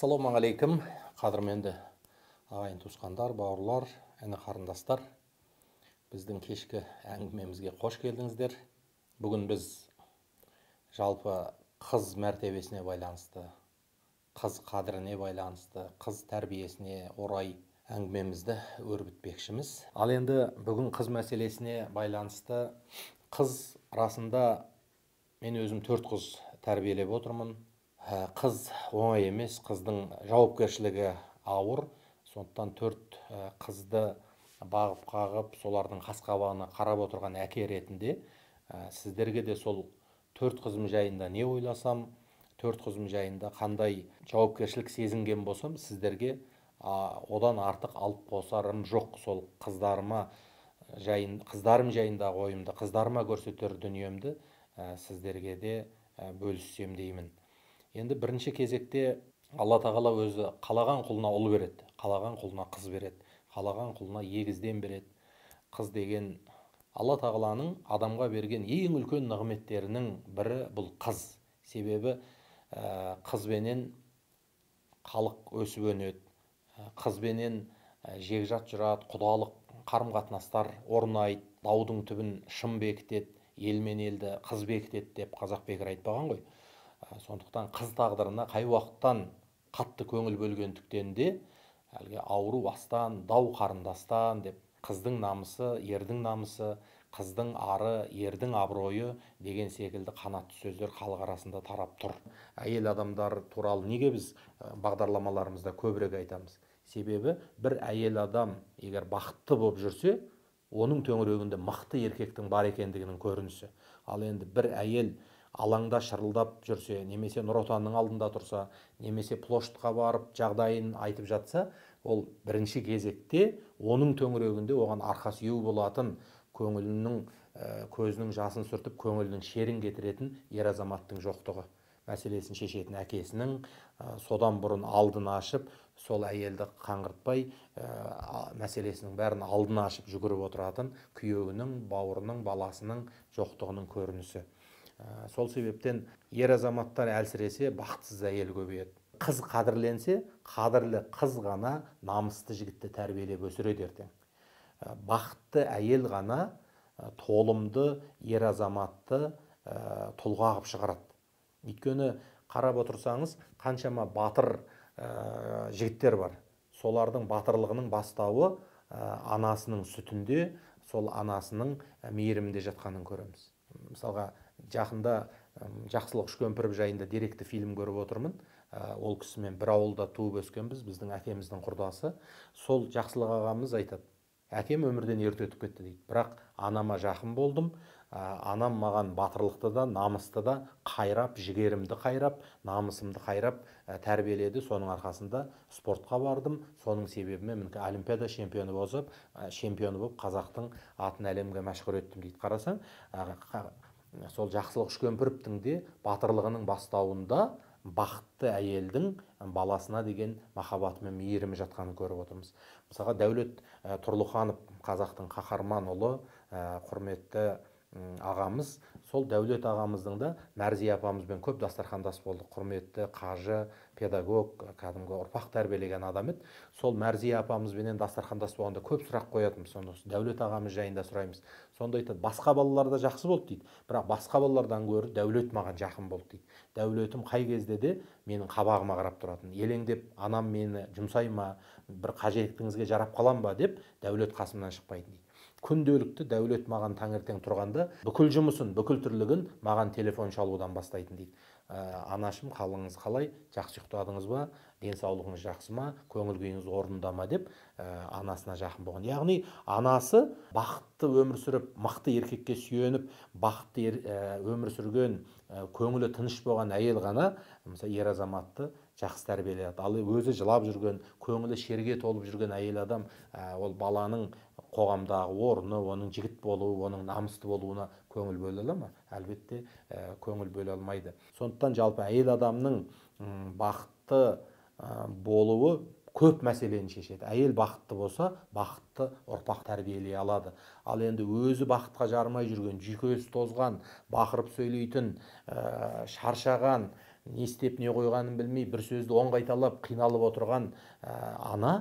ассалаумағалейкум. Қадірменді ағайын туысқандар бауырлар іні қарындастар біздің кешкі әңгімемізге қош келдіңіздер. Бүгін біз жалпы қыз мәртебесіне байланысты қыз қадіріне байланысты қыз тәрбиесіне орай әңгімемізді өрбітпекшіміз. Ал енді бүгін қыз мәселесіне байланысты қыз расында мен өзім төрт қыз тәрбиелеп отырмын. Қыз оңай емес қыздың жауапкершілігі ауыр. Сондықтан төрт ә, қызды бағып қағып солардың қас қабағына қарап отырған әке ретінде ә, сіздерге де сол төрт қызым жайында не ойласам төрт қызым жайында қандай жауапкершілік сезінген болсам сіздерге одан артық алып қосарым жоқ. Сол қыздарыма жайын қыздарым жайындағы ойымды қыздарыма көрсетер дүниемді сіздерге де бөліссем деймін. Енді бірінші кезекте алла тағала өзі қалаған құлына ұл береді қалаған құлына қыз береді қалаған құлына егізден береді. Қыз деген алла тағаланың адамға берген ең үлкен нығметтерінің бірі бұл қыз. Себебі ә, қызбенен халық өсіп өнеді ә, қызбенен ә, жекжат жүрады құдалық қарым қатынастар орнайды даудың түбін шын бекітеді ел мен елді қыз бекітеді деп қазақ бекер айтпаған ғой. Сондықтан қыз тағдырына қай уақыттан қатты көңіл бөлгендіктен де әлгі ауру астан дау қарындастан деп қыздың намысы ердің намысы қыздың ары ердің абыройы деген секілді қанатты сөздер халық арасында тарап тұр. Әйел адамдар туралы неге біз бағдарламаларымызда көбірек айтамыз? Себебі бір әйел адам егер бақытты болып жүрсе оның төңірегінде мықты еркектің бар екендігінің көрінісі. Ал енді бір әйел алаңда шырылдап жүрсе немесе нұр отанның алдында тұрса немесе площадьқа барып жағдайын айтып жатса ол бірінші кезекте оның төңірегінде оған арқа сүйеу болатын көңілінің көзінің жасын сүртіп көңілінің шерін кетіретін ер азаматтың жоқтығы мәселесін шешетін әкесінің содан бұрын алдын ашып сол әйелді қаңғыртпай мәселесінің бәрін алдын ашып жүгіріп отыратын күйеуінің бауырының баласының жоқтығының көрінісі. Ә, сол себептен ер азаматтар әлсіресе бақытсыз әйел көбейеді. Қыз қадірленсе қадірлі қыз ғана намысты жігітті тәрбиелеп өсіреді ертең. Ә, бақытты әйел ғана ә, толымды ер азаматты ә, тұлға қылып шығарады. Өйткені қарап отырсаңыз қаншама батыр ә, жігіттер бар. Солардың батырлығының бастауы ә, анасының сүтінде сол анасының мейірімінде жатқанын көреміз. Мысалға жақында жақсылық үшкемпіров жайында деректі фильм көріп отырмын. Ә, ол кісімен бір ауылда туып өскенбіз біздің әкеміздің құрдасы. Сол жақсылық ағамыз айтады әкем өмірден ерте өтіп кетті дейді. Бірақ анама жақын болдым. Ә, анам маған батырлықты да намысты да қайрап жігерімді қайрап намысымды қайрап ә, тәрбиеледі. Соның арқасында спортқа бардым. Соның себебімен мінекей олимпиада чемпионы болып ә, чемпионы болып қазақтың атын әлемге мәшһүр еттім дейді. Қарасаң сол жақсылық үшкемпіровтің де батырлығының бастауында бақытты әйелдің баласына деген махаббаты мен мейірімі жатқанын көріп отырмыз. Мысалға дәулет ә, тұрлыханов қазақтың қаһарман ұлы ә, құрметті ағамыз. Сол дәулет ағамыздың да мәрзия апамызбен көп дастархандас болдық. Құрметті қажы педагог кәдімгі ұрпақ тәрбиелеген адам еді. Сол мәрзия апамызбенен дастархандас болғанда көп сұрақ қоятынбыз. Сонда дәулет ағамыз жайында сұраймыз. Сонда айтады басқа балалар да жақсы болды дейді. Бірақ басқа балалардан гөрі дәулет маған жақын болды дейді. Дәулетім қай кезде де менің қабағыма қарап тұратын. Елеңдеп анам мені жұмсай ма? бір қажеттіңізге жарап қалам ба? деп дәулет қасымнан шықпайтын дейді. Күнделікті дәулет маған таңертең тұрғанда бүкіл жұмысын бүкіл тірлігін маған телефон шалудан бастайтын дейді. Анашым қалыңыз қалай? Жақсы ұйықтадыңыз ба? Денсаулығыңыз жақсы ма? Көңіл күйіңіз орнында ма? деп ә, анасына жақын болған. Яғни анасы бақытты өмір сүріп мықты еркекке сүйеніп бақытты ер, ә, өмір сүрген көңілі тыныш болған әйел ғана мысалы ер азаматты жақсы тәрбиеледі ал өзі жылап жүрген көңілі шерге толып жүрген әйел адам ол баланың қоғамдағы орны оның жігіт болуы оның намысты болуына көңіл бөле ала ма әлбетте ә, көңіл бөле алмайды. Сондықтан жалпы әйел адамның бақытты ә, болуы көп мәселені шешеді. Әйел бақытты болса бақытты ұрпақ тәрбиелей алады. Ал енді өзі бақытқа жарымай жүрген жүйкесі тозған бақырып сөйлейтін ә, шаршаған не істеп не қойғанын білмей бір сөзді он қайталап қиналып отырған ә, ана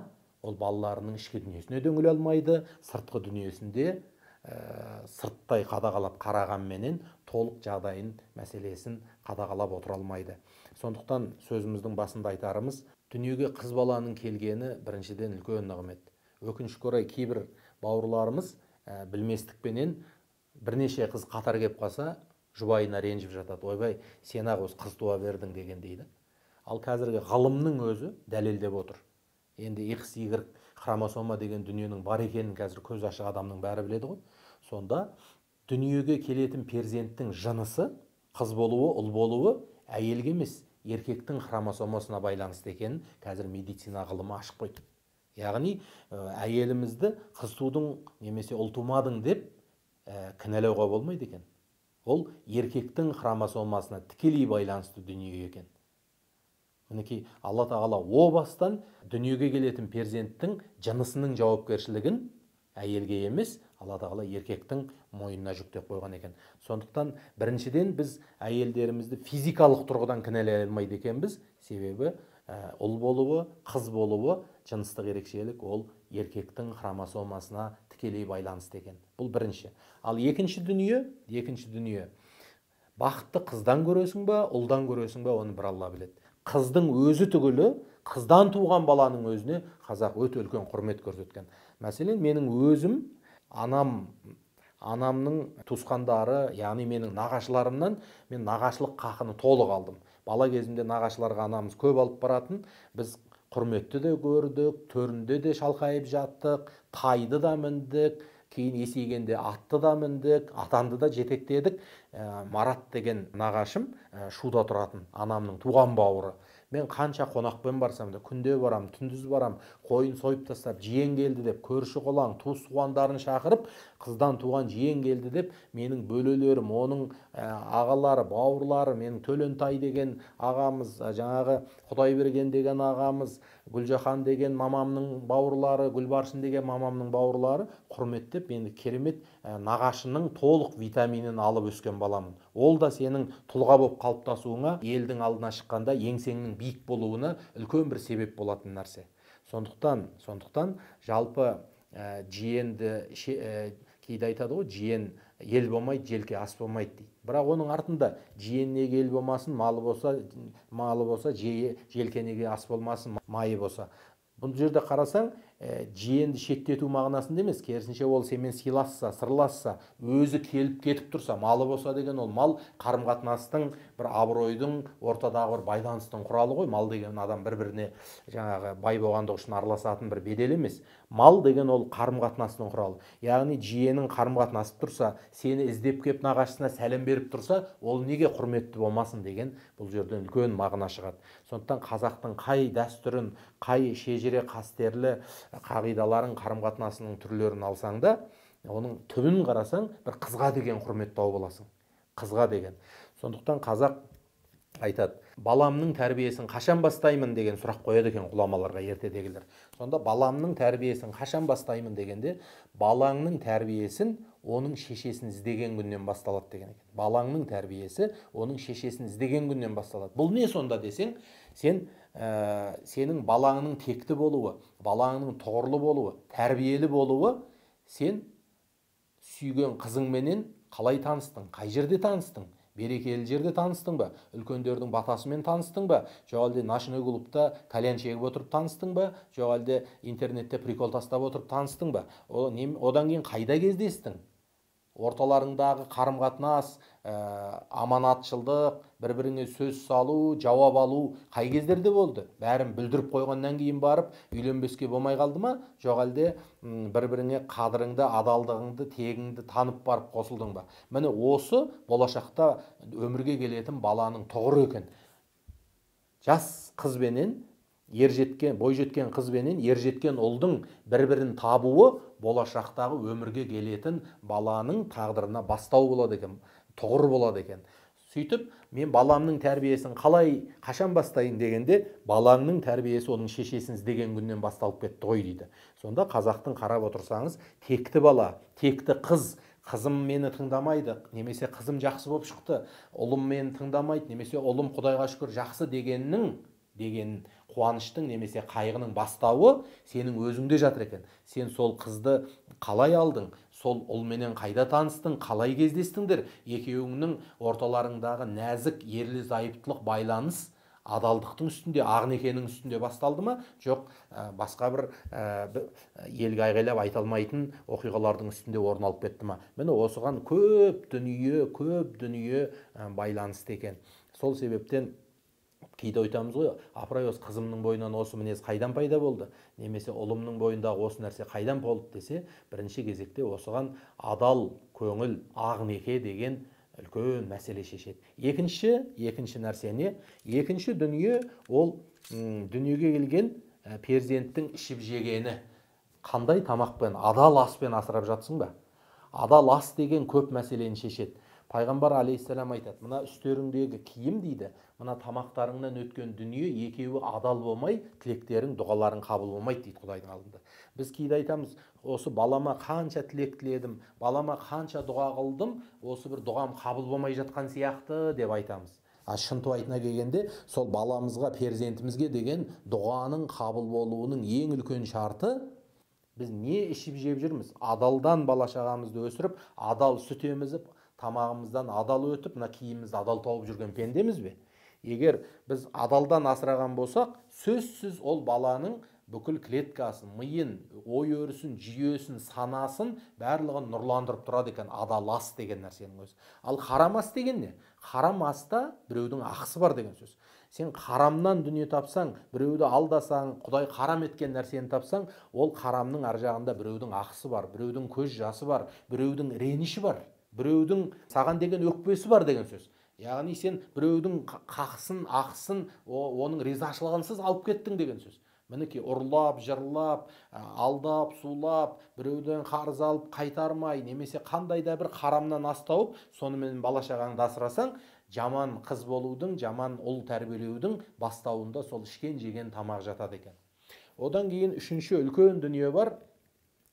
ол балаларының ішкі дүниесіне үңіле алмайды сыртқы дүниесінде ә, сырттай қадағалап қарағанменен толық жағдайын мәселесін қадағалап отыра алмайды. Сондықтан сөзіміздің басында айтарымыз дүниеге қыз баланың келгені біріншіден үлкен нығмет. Өкінішке орай кейбір бауырларымыз ә, білместікпенен бірнеше қыз қатар келіп қалса жұбайына ренжіп жатады. Ойбай сен ақ осы қыз туа бердің деген дейді. Ал қазіргі ғылымның өзі дәлелдеп отыр. Енді икс y хромосома деген дүниенің бар екенін қазір көз ашық адамның бәрі біледі ғой. Сонда дүниеге келетін перзенттің жынысы қыз болуы ұл болуы әйелге емес еркектің хромосомасына байланысты екенін қазір медицина ғылымы ашып қойды. Яғни әйелімізді қыз тудың немесе ұл тумадың деп ә, кінәлауға болмайды екен. Ол еркектің хромосомасына тікелей байланысты дүние екен. Мінекей алла тағала о бастан дүниеге келетін перзенттің жынысының жауапкершілігін әйелге емес алла тағала еркектің мойнына жүктеп қойған екен. Сондықтан біріншіден біз әйелдерімізді физикалық тұрғыдан кінәлай алмайды екенбіз. Себебі ә, ұл болуы қыз болуы жыныстық ерекшелік ол еркектің хромосомасына тікелей байланысты екен. Бұл бірінші. Ал екінші дүние екінші дүние. Бақытты қыздан көресің ба ұлдан көресің ба оны бір алла біледі. Қыздың өзі түгілі қыздан туған баланың өзіне қазақ өте үлкен құрмет көрсеткен. Мәселен менің өзім анам анамның туысқандары яғни менің нағашыларымнан мен нағашылық қақыны толық алдым. Бала кезімде нағашыларға анамыз көп алып баратын. Біз құрметті де көрдік төрінде де шалқайып жаттық тайды да міндік кейін есейгенде атты да міндік атанды да жетектедік. Ә, марат деген нағашым ә, шуда тұратын анамның туған бауыры. Мен қанша қонақпен барсам да күнде барам түндіз барам қойын сойып тастап жиен келді деп көрші қолаң туыс туғандарын шақырып қыздан туған жиен келді деп менің бөлелерім оның ә, ағалары бауырлары менің төлентай деген ағамыз жаңағы құдайберген деген ағамыз гүлжахан деген мамамның бауырлары гүлбаршын деген мамамның бауырлары құрметтеп мені керемет ә, нағашының толық витаминін алып өскен баламын. Ол да сенің тұлға болып қалыптасуыңа елдің алдына шыққанда еңсеңнің биік болуына үлкен бір себеп болатын нәрсе. Сондықтан сондықтан жалпы ә, жиенді ә, кейде айтады ғой жиен ел болмайды желке ас болмайды дейді. Бірақ оның артында жиен неге ел болмасын малы болса малы болса желке неге ас болмасын майы болса. Бұл жерде қарасаң ә, жиенді шеттету мағынасында емес керісінше ол сенімен сыйласса сырласса өзі келіп кетіп тұрса малы болса деген ол мал қарым қатынастың бір абыройдың ортадағы бір байланыстың құралы ғой. Мал деген адам бір біріне жаңағы бай болғандығы үшін араласатын бір бедел емес. Мал деген ол қарым қатынастың құралы. Яғни жиенің қарым қатынасып тұрса сені іздеп келіп нағашысына сәлем беріп тұрса ол неге құрметті болмасын деген бұл жерден үлкен мағына шығады. Сондықтан қазақтың қай дәстүрін қай шежіре қастерлі қағидаларын қарым қатынасының түрлерін алсаң да оның түбін қарасаң бір қызға деген құрмет тауып аласың. Қызға деген. Сондықтан қазақ айтады баламның тәрбиесін қашан бастаймын? деген сұрақ қояды екен ғұламаларға ертедегілер. Сонда баламның тәрбиесін қашан бастаймын? дегенде балаңның тәрбиесін оның шешесін іздеген күннен басталады деген екен. Балаңның тәрбиесі оның шешесін іздеген күннен басталады бұл не сонда десең сен ә, сенің балаңның текті болуы балаңның тұғырлы болуы тәрбиелі болуы сен сүйген қызыңменен қалай таныстың қай жерде таныстың? Берекелі жерде таныстың ба? Үлкендердің батасымен таныстың ба? Жоқ әлде ночной клубта кальян шегіп отырып таныстың ба? Жоқ әлде интернетте прикол тастап отырып таныстың ба? Одан кейін қайда кездестің? Орталарыңдағы қарым қатынас ә, аманатшылдық бір біріңе сөз салу жауап алу қай кездерде болды? Бәрін бүлдіріп қойғаннан кейін барып үйленбеске болмай қалды ма? Жоқ әлде бір біріңе қадіріңді адалдығыңды тегіңді танып барып қосылдың ба? Міне осы болашақта өмірге келетін баланың тұғыры екен. Жас қызбенен ер жеткен бой жеткен қыз бенен ер жеткен ұлдың бір бірін табуы болашақтағы өмірге келетін баланың тағдырына бастау болады екен тұғыр болады екен. Сөйтіп мен баламның тәрбиесін қалай қашан бастайын? дегенде балаңның тәрбиесі оның шешесін іздеген күннен басталып кетті ғой дейді. Сонда қазақтың қарап отырсаңыз текті бала текті қыз қызым мені тыңдамайды немесе қызым жақсы болып шықты ұлым мені тыңдамайды немесе ұлым құдайға шүкір жақсы дегеннің деген қуаныштың немесе қайғының бастауы сенің өзіңде жатыр екен. Сен сол қызды қалай алдың? Сол ұлменен қайда таныстың? Қалай кездестіңдер? Екеуіңнің орталарыңдағы нәзік ерлі зайыптылық байланыс адалдықтың үстінде ақ некенің үстінде басталды ма? Жоқ ә, басқа бір ә, елге айғайлап айта алмайтын оқиғалардың үстінде орын алып кетті ма? Міне осыған көп дүние көп дүние ә, байланысты екен. Сол себептен кейде айтамыз ғой. Апыр ай осы қызымның бойынан осы мінез қайдан пайда болды? Немесе ұлымның бойындағы осы нәрсе қайдан болды десе бірінші кезекте осыған адал көңіл ақ неке деген үлкен мәселе шешеді. Екінші екінші нәрсе не? Екінші дүние ол дүниеге келген перзенттің ішіп жегені. Қандай тамақпен адал аспен асырап жатсың ба? Адал ас деген көп мәселені шешеді. Пайғамбар алейхисалам айтады мына үстеріңдегі киім дейді мына тамақтарыңнан өткен дүние екеуі адал болмай тілектерің дұғаларың қабыл болмайды дейді құдайдың алдында. Біз кейде айтамыз осы балама қанша тілек тіледім балама қанша дұға қылдым осы бір дұғам қабыл болмай жатқан сияқты деп айтамыз. А шынтуайтына келгенде сол баламызға перзентімізге деген дұғаның қабыл болуының ең үлкен шарты біз не ішіп жеп жүрміз? Адалдан бала шағамызды өсіріп адал сүт емізіп тамағымыздан адал өтіп мына киімімізді адал тауып жүрген пендеміз бе? Егер біз адалдан асыраған болсақ сөзсіз ол баланың бүкіл клеткасын миын ой өрісін жүйесін санасын барлығын нұрландырып тұрады екен. Адал ас деген нәрсенің өзі. Ал харам ас деген не? Харам аста біреудің ақысы бар деген сөз. Сен харамнан дүние тапсаң біреуді алдасаң құдай харам еткен нәрсені тапсаң ол харамның ар жағында біреудің ақысы бар біреудің көз жасы бар біреудің реніші бар. Біреудің саған деген өкпесі бар деген сөз. Яғни сен біреудің қақсын ақысын оның ризашылығынсыз алып кеттің деген сөз. Мінекей ұрлап жырлап алдап сулап біреуден қарыз алып қайтармай немесе қандай да бір харамнан ас тауып сонымен бала шағаңды асырасаң жаман қыз болудың жаман ұл тәрбиелеудің бастауында сол ішкен жеген тамақ жатады екен. Одан кейін үшінші үлкен дүние бар.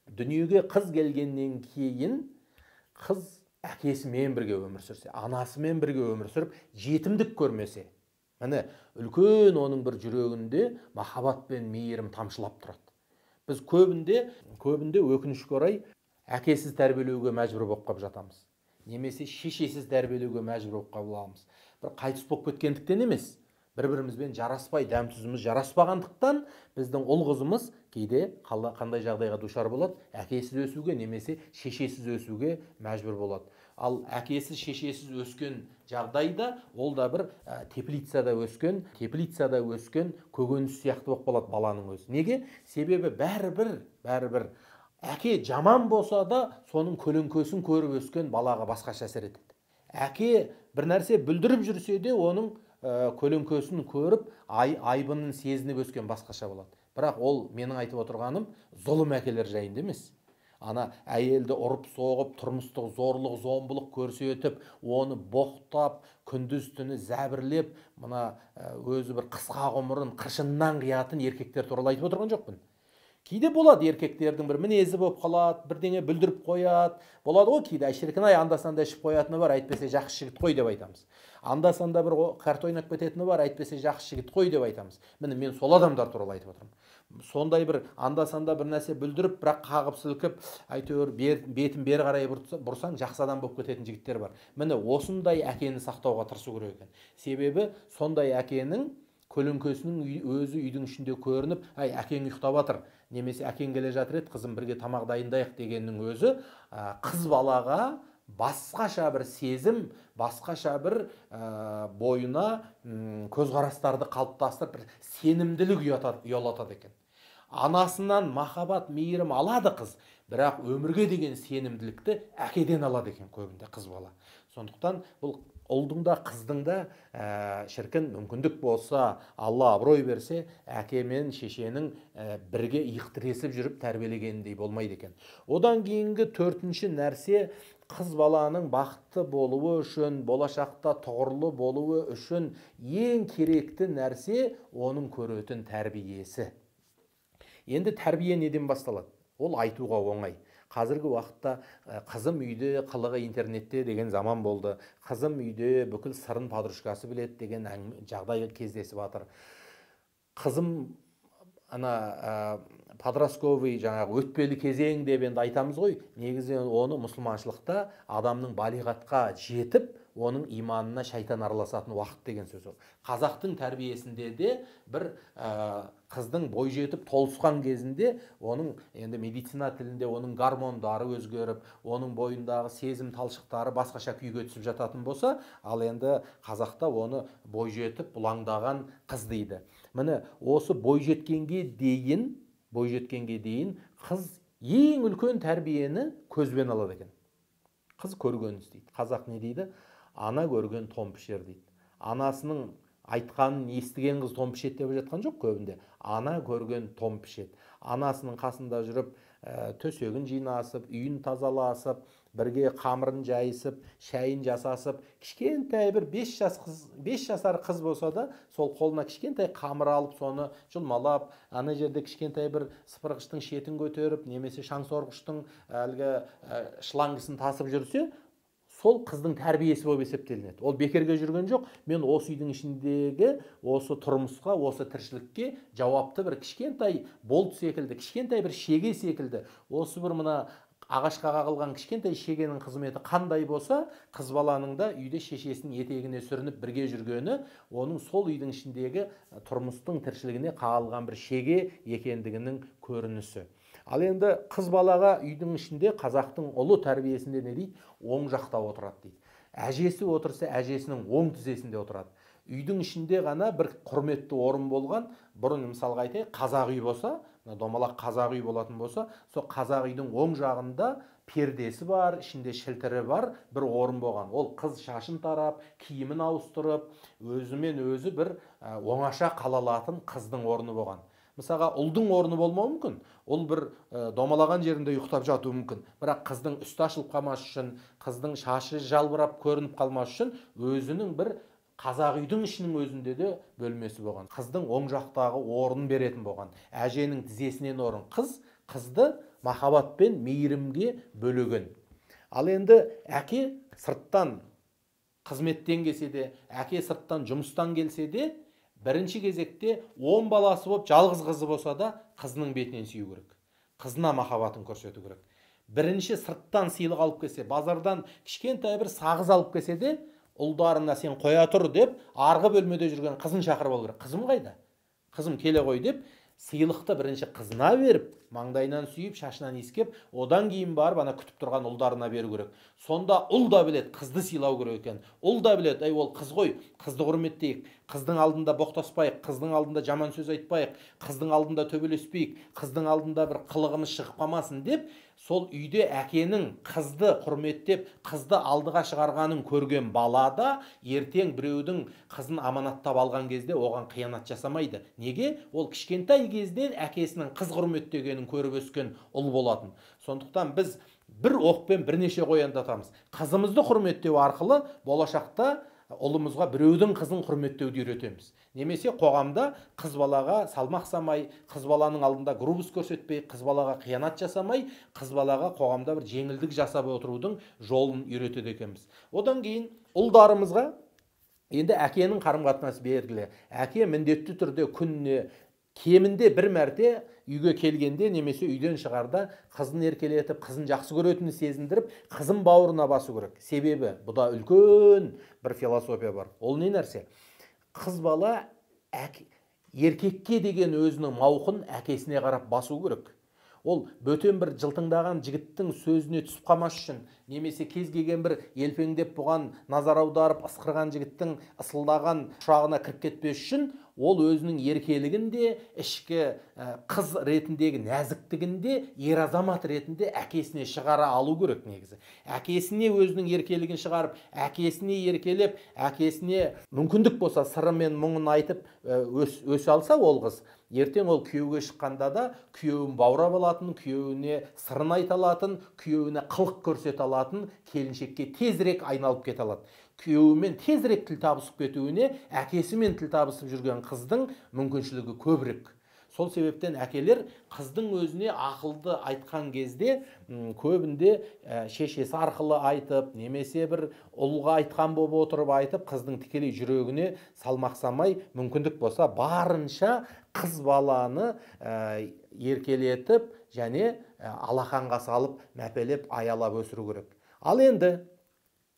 Дүниеге қыз келгеннен кейін қыз әкесімен бірге өмір сүрсе анасымен бірге өмір сүріп жетімдік көрмесе міне үлкен оның бір жүрегінде махаббат пен мейірім тамшылап тұрады. Біз көбінде көбінде өкінішке орай әкесіз тәрбиелеуге мәжбүр болып қалып жатамыз. Немесе шешесіз тәрбиелеуге мәжбүр болып қаламыз бір қайтыс болып кеткендіктен емес бір бірімізбен жараспай дәм тұзымыз жараспағандықтан біздің ұл қызымыз кейде қандай жағдайға душар болады? Әкесіз өсуге немесе шешесіз өсуге мәжбүр болады. Ал әкесіз шешесіз өскен жағдайда ол да бір ә, теплицада өскен теплицада өскен көкөніс сияқты болып қалады баланың өзі. Неге? Себебі бәрібір бәрібір әке жаман болса да соның көлеңкесін көріп өскен балаға басқаша әсер етеді. Әке бір нәрсе бүлдіріп жүрсе де оның ә, көлеңкесін көріп ай, айбынын сезініп өскен басқаша болады. Бірақ ол менің айтып отырғаным зұлым әкелер жайында емес. Ана әйелді ұрып соғып тұрмыстық зорлық зомбылық көрсетіп оны боқтап күндіз түні зәбірлеп мына өзі бір қысқа ғұмырын қыршыннан қиятын еркектер туралы айтып отырған жоқпын. Кейде болады еркектердің бір мінезі болып қалады бірдеңе бүлдіріп қояды. Болады ғой кейде шіркін ай анда санда ішіп қоятыны бар әйтпесе жақсы жігіт қой деп айтамыз. Анда санда бір карта ойнап кететіні бар әйтпесе жақсы жігіт қой деп айтамыз. Міне мен сол адамдар туралы айтып отырмын. Сондай бір анда санда бір нәрсе бүлдіріп бірақ қағып сілкіп әйтеуір бер, бетін бері қарай бұрсаң жақсы адам болып кететін жігіттер бар. Міне осындай әкені сақтауға тырысу керек екен. Себебі сондай әкенің көлеңкесінің өзі үйдің ішінде көрініп әй әкең ұйықтап жатыр немесе әкең келе жатыр еді қызым бірге тамақ дайындайық дегеннің өзі қыз балаға басқаша бір сезім басқаша бір ә, бойына көзқарастарды қалыптастырып бір сенімділік ұялатады екен. Анасынан махаббат мейірім алады қыз. Бірақ өмірге деген сенімділікті әкеден алады екен көбінде қыз бала. Сондықтан бұл ұлдың да қыздың да ә, шіркін мүмкіндік болса алла абырой берсе әке мен шешенің ә, бірге иық тіресіп жүріп тәрбиелегеніндей болмайды екен. Одан кейінгі төртінші нәрсе қыз баланың бақытты болуы үшін болашақта тұғырлы болуы үшін ең керекті нәрсе оның көретін тәрбиесі. Енді тәрбие неден басталады? Ол айтуға оңай. Қазіргі уақытта қызым үйде қылығы интернетте деген заман болды. Қызым үйде бүкіл сырын подружкасы білет деген жағдай кездесіп жатыр қызым ана ә, подростковый жаңағы өтпелі кезең деп енді айтамыз ғой. Негізі оны мұсылманшылықта адамның балиғатқа жетіп оның иманына шайтан араласатын уақыт деген сөз ол. Қазақтың тәрбиесінде де бір ә, қыздың бойжетіп толысқан кезінде оның енді медицина тілінде оның гормондары өзгеріп оның бойындағы сезім талшықтары басқаша күйге түсіп жататын болса ал енді қазақта оны бойжетіп бұлаңдаған қыз дейді. Міне осы бойжеткенге дейін бойжеткенге дейін қыз ең үлкен тәрбиені көзбен алады екен. Қыз көргенін істейді. Қазақ не дейді? Ана көрген тон пішер дейді. Анасының айтқанын естіген қыз тон пішеді деп жатқан жоқ көбінде. Ана көрген тон пішеді анасының қасында жүріп ә, төсегін жинасып үйін тазаласып бірге қамырын жайысып шайын жасасып кішкентай бір бес жас қыз бес жасар қыз болса да сол қолына кішкентай қамыр алып соны жұлмалап ана жерде кішкентай бір сыпырғыштың шетін көтеріп немесе шаңсорғыштың әлгі ә, шлангысын тасып жүрсе сол қыздың тәрбиесі болып есептелінеді. Ол бекерге жүрген жоқ мен осы үйдің ішіндегі осы тұрмысқа осы тіршілікке жауапты бір кішкентай болт секілді кішкентай бір шеге секілді осы бір мына ағашқа қағылған кішкентай шегенің қызметі қандай болса қыз баланың да үйде шешесінің етегіне сүрініп бірге жүргені оның сол үйдің ішіндегі тұрмыстың тіршілігіне қағылған бір шеге екендігінің көрінісі. Ал енді қыз балаға үйдің ішінде қазақтың ұлы тәрбиесінде не дейді? Оң жақта отырады дейді. Әжесі отырса әжесінің оң тізесінде отырады. Үйдің ішінде ғана бір құрметті орын болған бұрын мысалға айтайық қазақ үй болса домалақ қазақ үй болатын болса сол қазақ үйдің оң жағында пердесі бар ішінде шілтірі бар бір орын болған. Ол қыз шашын тарап киімін ауыстырып өзімен өзі бір оңаша қала алатын қыздың орны болған. Мысалға ұлдың орны болмауы мүмкін. Ұл бір ә, домалаған жерінде ұйықтап жатуы мүмкін. Бірақ қыздың үсті ашылып қалмас үшін қыздың шашы жалбырап көрініп қалмас үшін өзінің бір қазақ үйдің ішінің өзінде де бөлмесі болған. Қыздың оң жақтағы орнын беретін болған. Әженің тізесінен орын. Қыз қызды махаббат пен мейірімге бөлеген. Ал енді әке сырттан қызметтен келсе де әке сырттан жұмыстан келсе де бірінші кезекте он баласы болып жалғыз қызы болса да қызының бетінен сүю керек. Қызына махаббатын көрсету керек. Бірінші сырттан сыйлық алып келсе базардан кішкентай бір сағыз алып келсе де ұлдарына сен қоя тұр деп арғы бөлмеде жүрген қызын шақырып алу керек. Қызым қайда? Қызым келе ғой деп сыйлықты бірінші қызына беріп маңдайынан сүйіп шашынан иіскеп одан кейін барып ана күтіп тұрған ұлдарына беру керек. Сонда ұл да білет қызды сыйлау керек екен. Ұл да білет, әй ол қыз ғой қызды құрметтейік. Қыздың алдында боқтаспайық қыздың алдында жаман сөз айтпайық қыздың алдында төбелеспейік қыздың алдында бір қылығымыз шығып қалмасын деп сол үйде әкенің қызды құрметтеп қызды алдыға шығарғанын көрген бала да ертең біреудің қызын аманаттап алған кезде оған қиянат жасамайды. Неге? Ол кішкентай кезден әкесінің қыз құрметтегенін көріп өскен ұл болатын. Сондықтан біз бір оқпен бірнеше қояндатамыз. Қызымызды құрметтеу арқылы болашақта ұлымызға біреудің қызын құрметтеуді үйретеміз. Немесе қоғамда қыз балаға салмақ самай қыз баланың алдында грубость көрсетпей қыз балаға қиянат жасамай қыз балаға қоғамда бір жеңілдік жасап отырудың жолын үйретеді екенбіз. Одан кейін ұлдарымызға енді әкенің қарым қатынасы белгілі. Әке міндетті түрде күніне кемінде бір мәрте үйге келгенде немесе үйден шығарда қызын еркелетіп қызын жақсы көретінін сезіндіріп қызын бауырына басу керек. Себебі бұда үлкен бір философия бар. Ол не нәрсе? Қыз бала еркекке деген өзінің мауқын әкесіне қарап басу керек. Ол бөтен бір жылтыңдаған жігіттің сөзіне түсіп қалмас үшін немесе кез келген бір елпеңдеп бұған назар аударып ысқырған жігіттің ысылдаған құшағына кіріп кетпес үшін ол өзінің еркелігін де ішкі қыз ретіндегі нәзіктігін де ер азамат ретінде әкесіне шығара алу керек негізі. Әкесіне өзінің еркелігін шығарып әкесіне еркелеп әкесіне мүмкіндік болса сыры мен мұңын айтып өс, өсе алса ол қыз. Ертең ол күйеуге шыққанда да күйеуін баурап алатын күйеуіне сырын айта алатын күйеуіне қылық көрсете алатын келіншекке тезірек айналып кете алады. Күйеуімен тезірек тіл табысып кетуіне әкесімен тіл табысып жүрген қыздың мүмкіншілігі көбірек. Сол себептен әкелер қыздың өзіне ақылды айтқан кезде көбінде ә, шешесі арқылы айтып немесе бір ұлға айтқан болып отырып айтып қыздың тікелей жүрегіне салмақ салмай мүмкіндік болса барынша қыз баланы ә, еркелетіп және алақанға салып мәпелеп аялап өсіру керек. Ал енді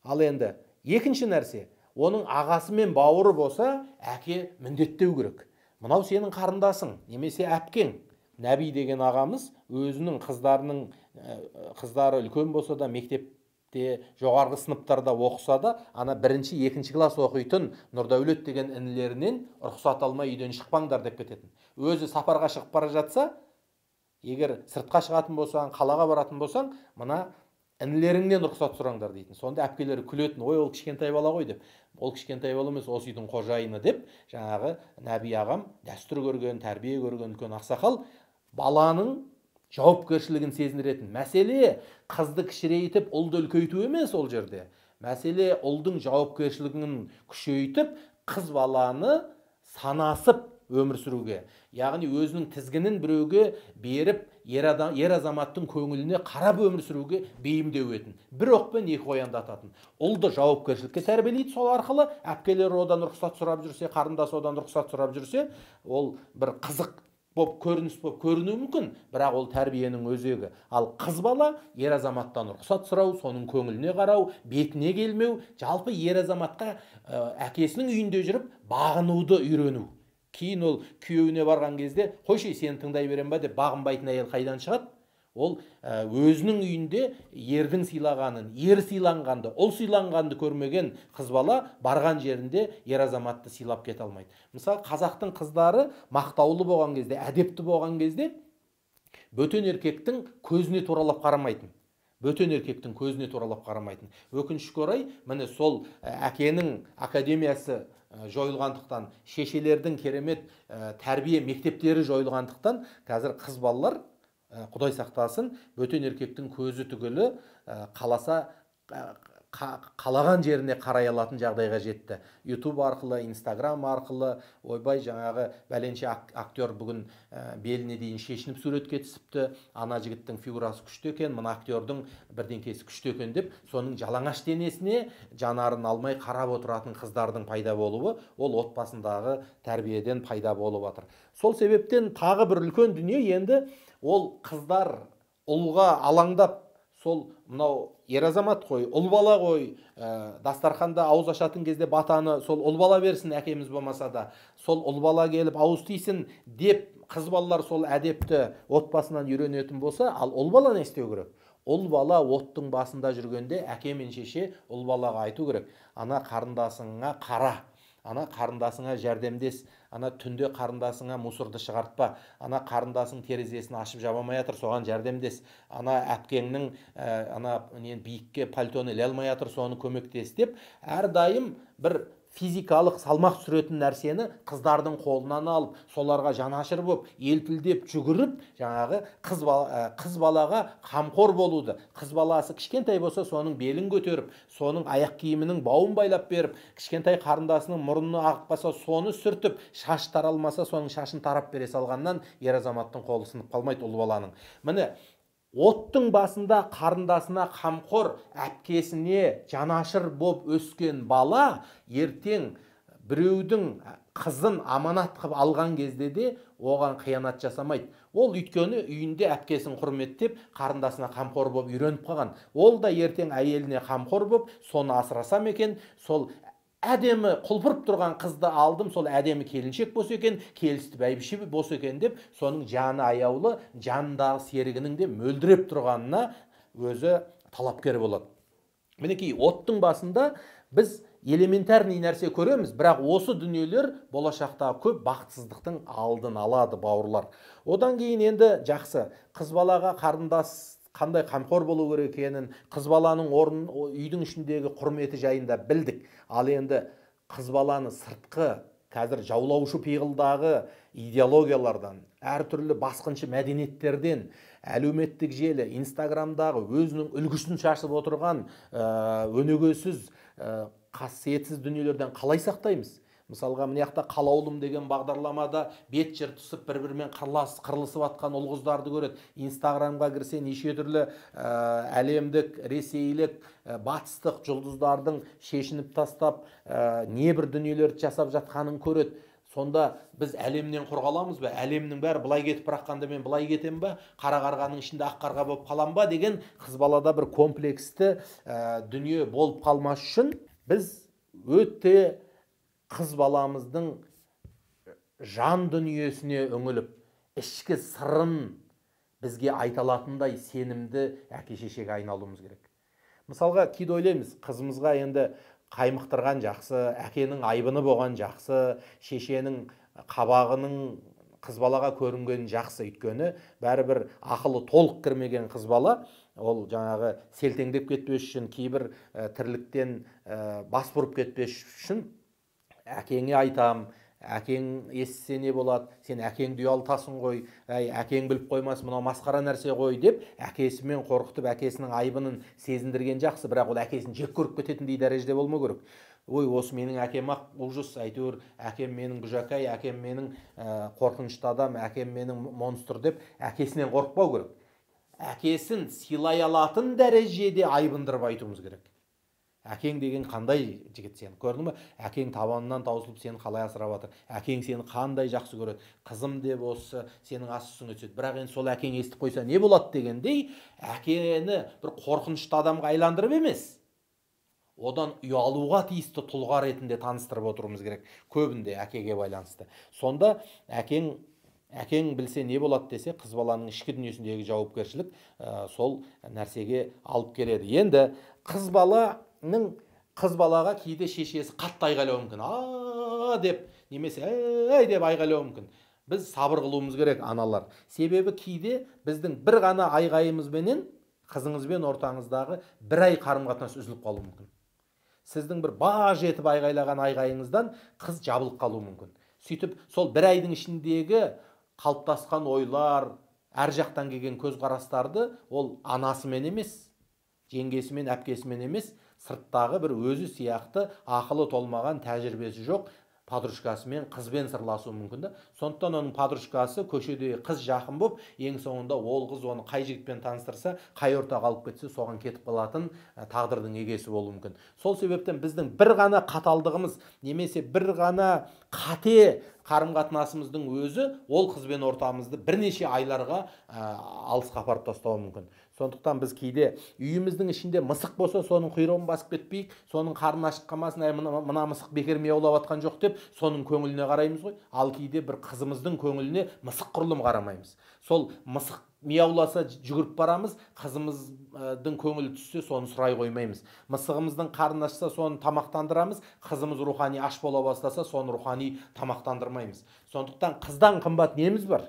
ал енді екінші нәрсе оның ағасы мен бауыры болса әке міндеттеу керек. Мынау сенің қарындасың немесе әпкең. Нәби деген ағамыз өзінің қыздарының қыздары үлкен болса да мектепте жоғарғы сыныптарда оқыса да ана бірінші екінші класс оқитын нұрдәулет деген інілерінен рұқсат алмай үйден шықпаңдар деп кететін. Өзі сапарға шығып бара жатса егер сыртқа шығатын болсаң қалаға баратын болсаң мына інілеріңнен рұқсат сұраңдар дейтін. Сонда әпкелері күлетін ой ол кішкентай бала ғой деп. Ол кішкентай бала емес осы үйдің қожайыны деп жаңағы нәби ағам дәстүр көрген тәрбие көрген үлкен ақсақал баланың жауапкершілігін сезіндіретін мәселе қызды кішірейтіп ұлды үлкейту емес ол жерде. Мәселе ұлдың жауапкершілігін күшейтіп қыз баланы санасып өмір сүруге. Яғни өзінің тізгінін біреуге беріп ер, адам, ер азаматтың көңіліне қарап өмір сүруге бейімдеу етін. Бір оқпен екі қоянды ататын ұлды жауапкершілікке тәрбиелейді сол арқылы. Әпкелері одан рұқсат сұрап жүрсе қарындасы одан рұқсат сұрап жүрсе ол бір қызық боп көрініс болып көрінуі мүмкін. Бірақ ол тәрбиенің өзегі. Ал қыз бала ер азаматтан рұқсат сұрау соның көңіліне қарау бетіне келмеу жалпы ер азаматқа ә, әкесінің үйінде жүріп бағынуды үйрену. Кейін ол күйеуіне барған кезде қойшы сені тыңдай берем ба? деп бағынбайтын әйел қайдан шығады? Ол өзінің үйінде ердің сыйлағанын ер сыйланғанды ұл сыйланғанды көрмеген қыз бала барған жерінде ер азаматты сыйлап кете алмайды мысалы қазақтың қыздары мақтаулы болған кезде әдепті болған кезде бөтен еркектің көзіне туралап қарамайтын бөтен еркектің көзіне туралап қарамайтын. Өкінішке орай міне сол әкенің академиясы жойылғандықтан шешелердің керемет тәрбие мектептері жойылғандықтан қазір қыз балалар құдай сақтасын бөтен еркектің көзі түгілі қаласа қалаған жеріне қарай алатын жағдайға жетті. Ютуб арқылы инстаграм арқылы ойбай жаңағы бәленше актер бүгін ә, беліне дейін шешініп суретке түсіпті. Ана жігіттің фигурасы күшті екен мына актердің бірдеңкесі күшті екен деп соның жалаңаш денесіне жанарын алмай қарап отыратын қыздардың пайда болуы ол отбасындағы тәрбиеден пайда болып жатыр сол себептен тағы бір үлкен дүние енді ол қыздар ұлға алаңдап сол мынау ер азамат қой ұл бала ғой ә, дастарханда ауыз ашатын кезде батаны сол ұл бала берсін әкеміз болмаса да. Сол ұл бала келіп ауыз тисін деп қыз балалар сол әдепті отбасынан үйренетін болса ал ұл бала не істеу керек? Ұл бала оттың басында жүргенде әке мен шеше ұл балаға айту керек. Ана қарындасыңа қара. Ана қарындасыңа жәрдемдес ана түнде қарындасыңа мусорды шығартпа ана қарындасың терезесін ашып жаба алмай жатыр соған жәрдемдес. Ана әпкеңнің ә, ана не биікке пальтоны іле алмай жатыр соны көмектес деп әрдайым бір физикалық салмақ түсіретін нәрсені қыздардың қолынан алып соларға жанашыр болып елпілдеп жүгіріп жаңағы қыз, бала, қыз балаға қамқор болуды. Қыз баласы кішкентай болса соның белін көтеріп соның аяқ киімінің бауын байлап беріп кішкентай қарындасының мұрны ағып қалса соны сүртіп шаш таралмаса соның шашын тарап бере салғаннан ер азаматтың қолы сынып қалмайды ұл баланың. Міне оттың басында қарындасына қамқор әпкесіне жанашыр боп өскен бала ертең біреудің қызын аманат қылып алған кезде де оған қиянат жасамайды. Ол өйткені үйінде әпкесін құрметтеп қарындасына қамқор болып үйреніп қалған. Ол да ертең әйеліне қамқор болып соны асырасам екен? Сол әдемі құлпырып тұрған қызды алдым сол әдемі келіншек болса екен келісті бәйбіше болса екен деп соның жаны аяулы жанындағы серігінің де мөлдіреп тұрғанына өзі талапкер болады. Мінекей оттың басында біз элементарный нәрсе көреміз бірақ осы дүниелер болашақта көп бақытсыздықтың алдын алады бауырлар. Одан кейін енді жақсы қыз балаға қарындас қандай қамқор болу керек екенін қыз баланың орнын үйдің ішіндегі құрметі жайында білдік. Ал енді қыз баланы сыртқы қазір жаулаушы пиғылдағы идеологиялардан әртүрлі басқыншы мәдениеттерден әлеуметтік желі инстаграмдағы өзінің үлгісін шашып отырған ә, өнегесіз ә, қасиетсіз дүниелерден қалай сақтаймыз? Мысалға мына жақта қалаулым деген бағдарламада бет жыртысып бір бірімен қырылысып жатқан ұл қыздарды көреді. Инстаграмға кірсе неше түрлі ә, әлемдік ресейлік ә, батыстық жұлдыздардың шешініп тастап ә, небір дүниелерді жасап жатқанын көреді. Сонда біз әлемнен құр қаламыз ба? Әлемнің бәрі былай кетіп бара жатқанда мен былай кетемін ба? Қара қарғаның ішінде ақ қарға болып қалам ба? Деген қыз балада бір комплексті ә, дүние болып қалмас үшін біз өте қыз баламыздың жан дүниесіне үңіліп ішкі сырын бізге айта алатындай сенімді әке шешеге айналуымыз керек. Мысалға кейде ойлаймыз қызымызға енді қаймықтырған жақсы әкенің айбыны болған жақсы шешенің қабағының қыз балаға көрінген жақсы. Өйткені бәрібір ақылы толық кірмеген қыз бала ол жаңағы селтеңдеп кетпес үшін кейбір ә, тірліктен ә, бас бұрып кетпес үшін әкеңе айтам әкең естісе не болады сен әкеңді ұялтасың ғой әй әкең біліп қоймас мынау масқара нәрсе ғой деп әкесімен қорқытып әкесінің айбынын сезіндірген жақсы бірақ ол әкесін жек көріп кететіндей дәрежеде болмау керек. Ой осы менің әкем ақ ужас әйтеуір әкем менің гүжәкай әкем менің ә, қорқынышты адам әкем менің монстр деп әкесінен қорықпау керек. Әкесін сыйлай алатын дәрежеде айбындырып айтуымыз керек. Әкең деген қандай жігіт сен көрдің ба әкең табанынан таусылып сені қалай асырап жатыр? әкең сені қандай жақсы көреді? қызым деп осы сенің ас үстіңе түседі. бірақ енді сол әкең естіп қойса не болады дегендей әкені бір қорқынышты адамға айландырып емес одан ұялуға тиісті тұлға ретінде таныстырып отыруымыз керек. Көбінде әкеге байланысты. Сонда әкең әкең білсе не болады десе қыз баланың ішкі дүниесіндегі жауапкершілік ә, сол нәрсеге алып келеді. Енді қыз бала ның қыз балаға кейде шешесі қатты айғайлауы мүмкін. А деп немесе әй! деп айғайлауы мүмкін. Біз сабыр қылуымыз керек аналар. Себебі кейде біздің бір ғана айғайымызбенен қызыңызбен ортаңыздағы бір ай қарым қатынас үзіліп қалуы мүмкін. Сіздің бір баж етіп айғайлаған айғайыңыздан қыз жабылып қалуы мүмкін. Сөйтіп сол бір айдың ішіндегі қалыптасқан ойлар әр жақтан келген көзқарастарды ол анасымен емес жеңгесімен әпкесімен емес сырттағы бір өзі сияқты ақылы толмаған тәжірибесі жоқ подружкасымен қызбен сырласуы мүмкін да сондықтан оның подружкасы көшеде қыз жақын болып ең соңында ол қыз оны қай жігітпен таныстырса қай ортаға алып кетсе соған кетіп қалатын тағдырдың егесі болуы мүмкін. Сол себептен біздің бір ғана қаталдығымыз немесе бір ғана қате қарым қатынасымыздың өзі ол қызбен ортамызды бірнеше айларға ә, алысқа апарып тастауы мүмкін. Сондықтан біз кейде үйіміздің ішінде мысық болса соның құйрығын басып кетпейік соның қарны ашып қалмасын әй мына, мына мысық бекер мияулап жатқан жоқ деп соның көңіліне қараймыз ғой. Ал кейде бір қызымыздың көңіліне мысық құрлым қарамаймыз. Сол мысық мияуласа жүгіріп барамыз қызымыздың көңілі түссе соны сұрай қоймаймыз. Мысығымыздың қарны ашса соны тамақтандырамыз қызымыз рухани аш бола бастаса соны рухани тамақтандырмаймыз. Сондықтан қыздан қымбат неміз бар?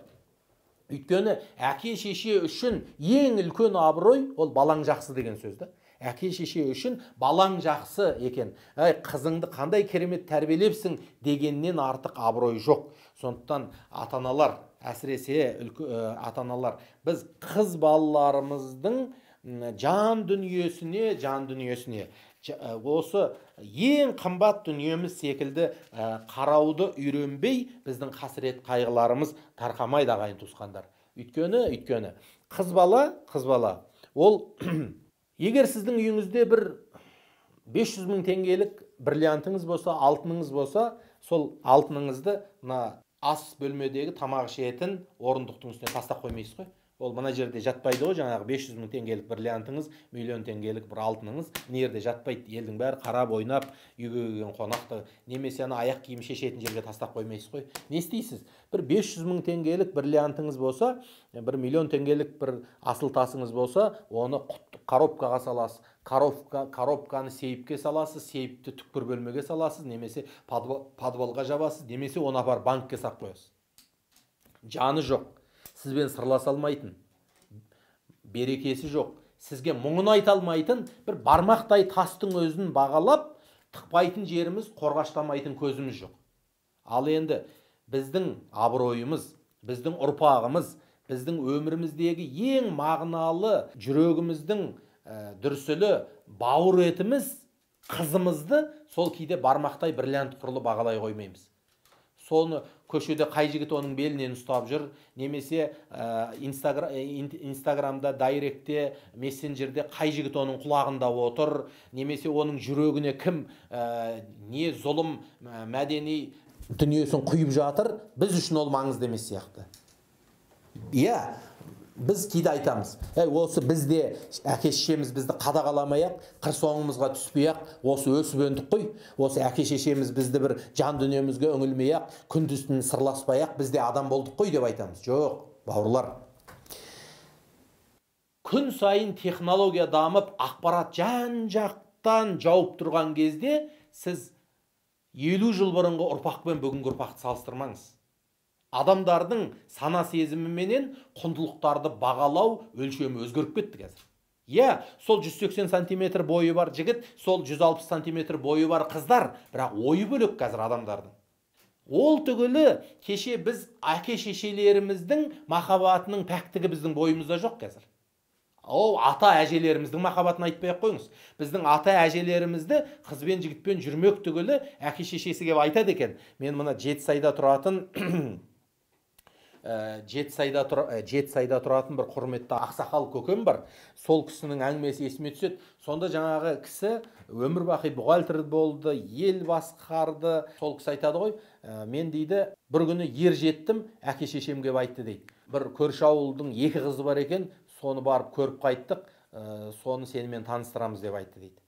Өйткені әке шеше үшін ең үлкен абырой ол балаң жақсы деген сөз да. Әке шеше үшін балаң жақсы екен. Әй қызыңды қандай керемет тәрбиелепсің дегеннен артық абырой жоқ. Сондықтан ата аналар әсіресе үлкі, ата аналар біз қыз балаларымыздың жан дүниесіне жан дүниесіне осы ең қымбат дүниеміз секілді қарауды үйренбей біздің қасірет қайғыларымыз тарқамайды ағайын туысқандар. Өйткені өйткені қыз бала қыз бала. Ол егер сіздің үйіңізде бір 500 мың теңгелік бриллиантыңыз болса алтыныңыз болса сол алтыныңызды мына ас бөлмедегі тамақ ішетін орындықтың үстіне тастап қоймайсыз ғой. Ол мына жерде жатпайды ғой жаңағы 500 мың теңгелік бриллиантыңыз миллион теңгелік бір алтыныңыз мына жерде жатпайды. Елдің бәрі қарап ойнап үйге келген қонақты немесе ана аяқ киім шешетін жерге тастап қоймайсыз ғой не істейсіз? Бір 500 мың теңгелік бриллиантыңыз болса бір миллион теңгелік бір асыл тасыңыз болса оны коробкаға саласыз. Коробка коробканы сейфке саласыз сейфті түкпір бөлмеге саласыз немесе подвалға жабасыз немесе оны апарып банкке салып қоясыз. Жаны жоқ. Сізбен сырласа алмайтын берекесі жоқ сізге мұңын айта алмайтын бір бармақтай тастың өзін бағалап тықпайтын жеріміз қорғаштамайтын көзіміз жоқ. Ал енді біздің абыройымыз біздің ұрпағымыз біздің өміріміздегі ең мағыналы жүрегіміздің ә, дүрсілі бауыр етіміз қызымызды сол кейде бармақтай бриллиант құрлы бағалай қоймаймыз. Соны көшеде қай жігіт оның белінен ұстап жүр немесе ә, инстаграмда дайректте мессенджерде қай жігіт оның құлағында отыр немесе оның жүрегіне кім ә, не зұлым ә, мәдени дүниесін құйып жатыр біз үшін ол маңызды емес сияқты. Иә. Біз кейде айтамыз әй осы бізде әке шешеміз бізді қадағаламай ақ қыр соңымызға түспей ақ осы өсіп өндік қой осы әке шешеміз бізді бір жан дүниемізге үңілмей ақ күндіз түні сырласпай ақ бізде адам болдық қой деп айтамыз жоқ бауырлар күн сайын технология дамып ақпарат жан жақтан жауып тұрған кезде сіз елу жыл бұрынғы ұрпақ пен бүгінгі ұрпақты салыстырмаңыз адамдардың сана сезіміменен құндылықтарды бағалау өлшемі өзгеріп кетті қазір. Иә сол 180 сантиметр бойы бар жігіт сол 160 сантиметр бойы бар қыздар бірақ ойы бөлек қазір адамдардың. Ол түгілі кеше біз әке шешелеріміздің махаббатының пәктігі біздің бойымызда жоқ қазір. Ол ата әжелеріміздің махаббатын айтпай ақ қойыңыз. Біздің ата әжелерімізді қыз бен жігітпен жүрмек түгілі әке шешесі келіп айтады екен. Мен мына жетісайда тұратын ә, жетісайда тұр, ә, жетісайда тұратын бір құрметті ақсақал көкем бар. Сол кісінің әңгімесі есіме түседі. Сонда жаңағы кісі өмір бақи бухгалтер болды ел басқарды. Сол кісі айтады ғой ә, мен дейді бір күні ер жеттім әке шешем келіп айтты дейді. Бір көрші ауылдың екі қызы бар екен соны барып көріп қайттық. Ә, соны сенімен таныстырамыз деп айтты дейді.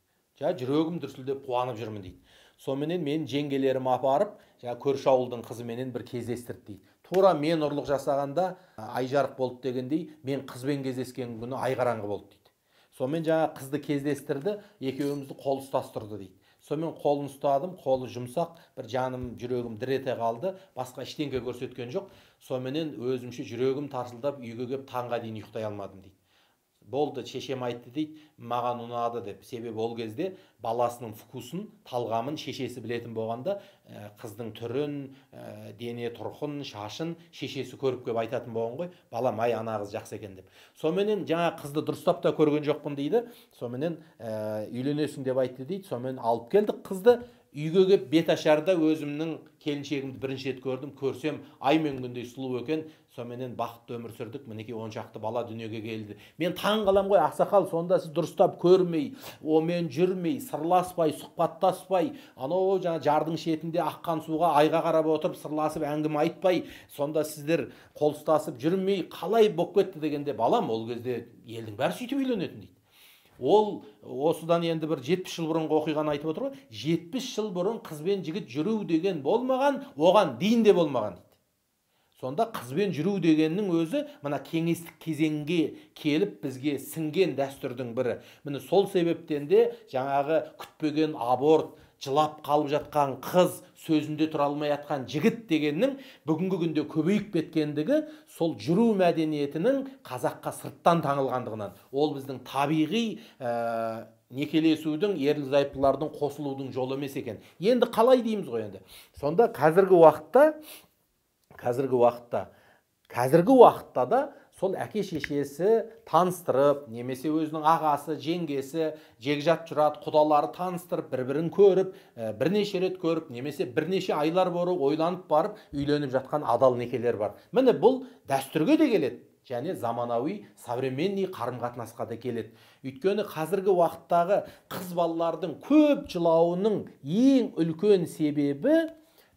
Жа жүрегім дүрсілдеп қуанып жүрмін дейді. Соныменен мен жеңгелерім апарып жаңағы көрші ауылдың қызыменен бір кездестірді дейді. Тура мен ұрлық жасағанда ай жарық болды дегендей мен қызбен кездескен күні ай қараңғы болды дейді. Сонымен жаңа қызды кездестірді екеумізді қол ұстастырды дейді. Сонымен қолын ұстадым қолы жұмсақ бір жаным жүрегім дір ете қалды басқа ештеңе көрсеткен жоқ. Соныменен өзімше жүрегім тарсылдап үйге келіп таңға дейін ұйықтай алмадым дейді. Болды шешем айтты дейді маған ұнады деп себебі ол кезде баласының вкусын талғамын шешесі білетін болғанда ә, қыздың түрін ә, дене тұрқын шашын шешесі көріп келіп айтатын болған ғой балам ай ана қыз жақсы екен деп. Соныменен жаңа қызды дұрыстап та көрген жоқпын дейді. Соныменен ә, үйленесің деп айтты дейді. Сонымен алып келдік қызды. Үйге келіп беташарда өзімнің келіншегімді бірінші рет көрдім. Көрсем ай мен күндей сұлу екен. Соныменен бақытты өмір сүрдік. Мінекей он шақты бала дүниеге келді. Мен таң қаламын ғой ақсақал сонда сіз дұрыстап көрмей онымен жүрмей сырласпай сұхбаттаспай анау жаңа жардың шетінде аққан суға айға қарап отырып сырласып әңгіме айтпай сонда сіздер қол ұстасып жүрмей қалай болып кетті дегенде балам ол кезде елдің бәрі сөйтіп үйленетін дейді. Ол осыдан енді бір жетпіс жыл бұрынғы оқиғаны айтып отыр ғой. жетпіс жыл бұрын қыз бен жігіт жүру деген болмаған оған дейін де болмаған дейді. Сонда қызбен жүру дегеннің өзі мына кеңестік кезеңге келіп бізге сіңген дәстүрдің бірі. Міне сол себептен де жаңағы күтпеген аборт жылап қалып жатқан қыз сөзінде тұра алмай жатқан жігіт дегеннің бүгінгі күнде көбейіп кеткендігі сол жүру мәдениетінің қазаққа сырттан таңылғандығынан. Ол біздің табиғи ә, некелесудің ерлі зайыптылардың қосылудың жолы емес екен. Енді қалай дейміз ғой енді? Сонда қазіргі уақытта қазіргі уақытта қазіргі уақытта да сол әке шешесі таныстырып немесе өзінің ағасы жеңгесі жекжат жұрат құдалары таныстырып бір бірін көріп ә, бірнеше рет көріп немесе бірнеше айлар бойы ойланып барып үйленіп жатқан адал некелер бар. Міне бұл дәстүрге де келеді және заманауи современный қарым қатынасқа да келеді. Өйткені қазіргі уақыттағы қыз балалардың көп жылауының ең үлкен себебі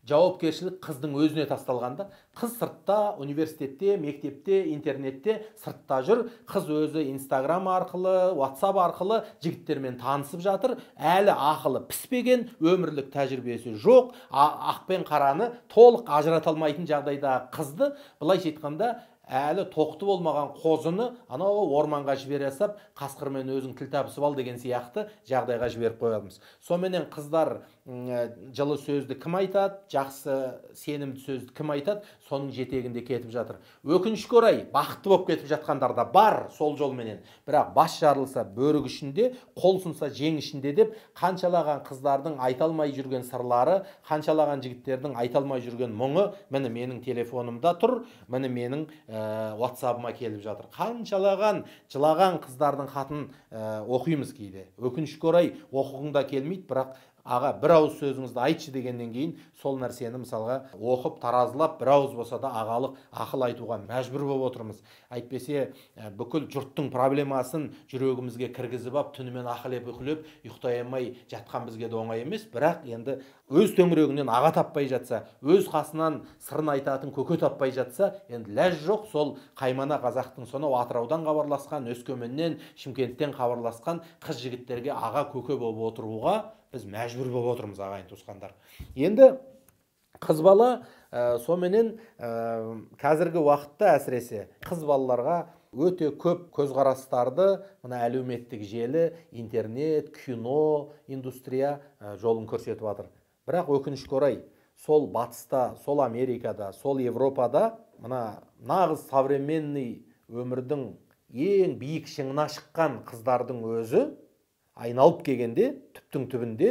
жауапкершілік қыздың өзіне тасталғанда қыз сыртта университетте мектепте интернетте сыртта жүр. Қыз өзі инстаграм арқылы ватсап арқылы жігіттермен танысып жатыр. Әлі ақылы піспеген өмірлік тәжірибесі жоқ. Ақ пен қараны толық ажырата алмайтын жағдайдағы қызды. Былайша айтқанда әлі тоқты болмаған қозыны анау орманға жібере салып қасқырмен өзің тіл табысып ал деген сияқты жағдайға жіберіп қоямыз. Соныменен қыздар жылы сөзді кім айтады жақсы сенімді сөзді кім айтады соның жетегінде кетіп жатыр. Өкінішке орай бақытты болып кетіп жатқандар да бар сол жолменен. Бірақ бас жарылса бөрік ішінде қол сынса жең ішінде деп қаншалаған қыздардың айта алмай жүрген сырлары қаншалаған жігіттердің айта алмай жүрген мұңы міне менің телефонымда тұр міне менің ә, ватсабыма келіп жатыр. Қаншалаған жылаған қыздардың хатын ә, оқимыз кейде. Өкінішке орай оқығың да келмейді бірақ аға бір ауыз сөзіңізді айтшы дегеннен кейін сол нәрсені мысалға оқып таразылап бір ауыз болса да ағалық ақыл айтуға мәжбүр болып отырмыз. Әйтпесе бүкіл жұрттың проблемасын жүрегімізге кіргізіп алып түнімен ақылеп ұйқылеп ұйықтай алмай жатқан бізге де оңай емес. Бірақ енді өз төңірегінен аға таппай жатса өз қасынан сырын айтатын көке таппай жатса енді ләж жоқ. Сол қаймана қазақтың сонау атыраудан хабарласқан өскеменнен шымкенттен хабарласқан қыз жігіттерге аға көке болып отыруға біз мәжбүр болып отырмыз ағайын туысқандар. Енді қыз бала ә, соменен ә, қазіргі уақытта әсіресе қыз балаларға өте көп көзқарастарды мына әлеуметтік желі интернет кино индустрия ә, жолын көрсетіп жатыр. Бірақ өкінішке орай сол батыста сол америкада сол европада мына нағыз современный өмірдің ең биік шыңына шыққан қыздардың өзі айналып келгенде түптің түбінде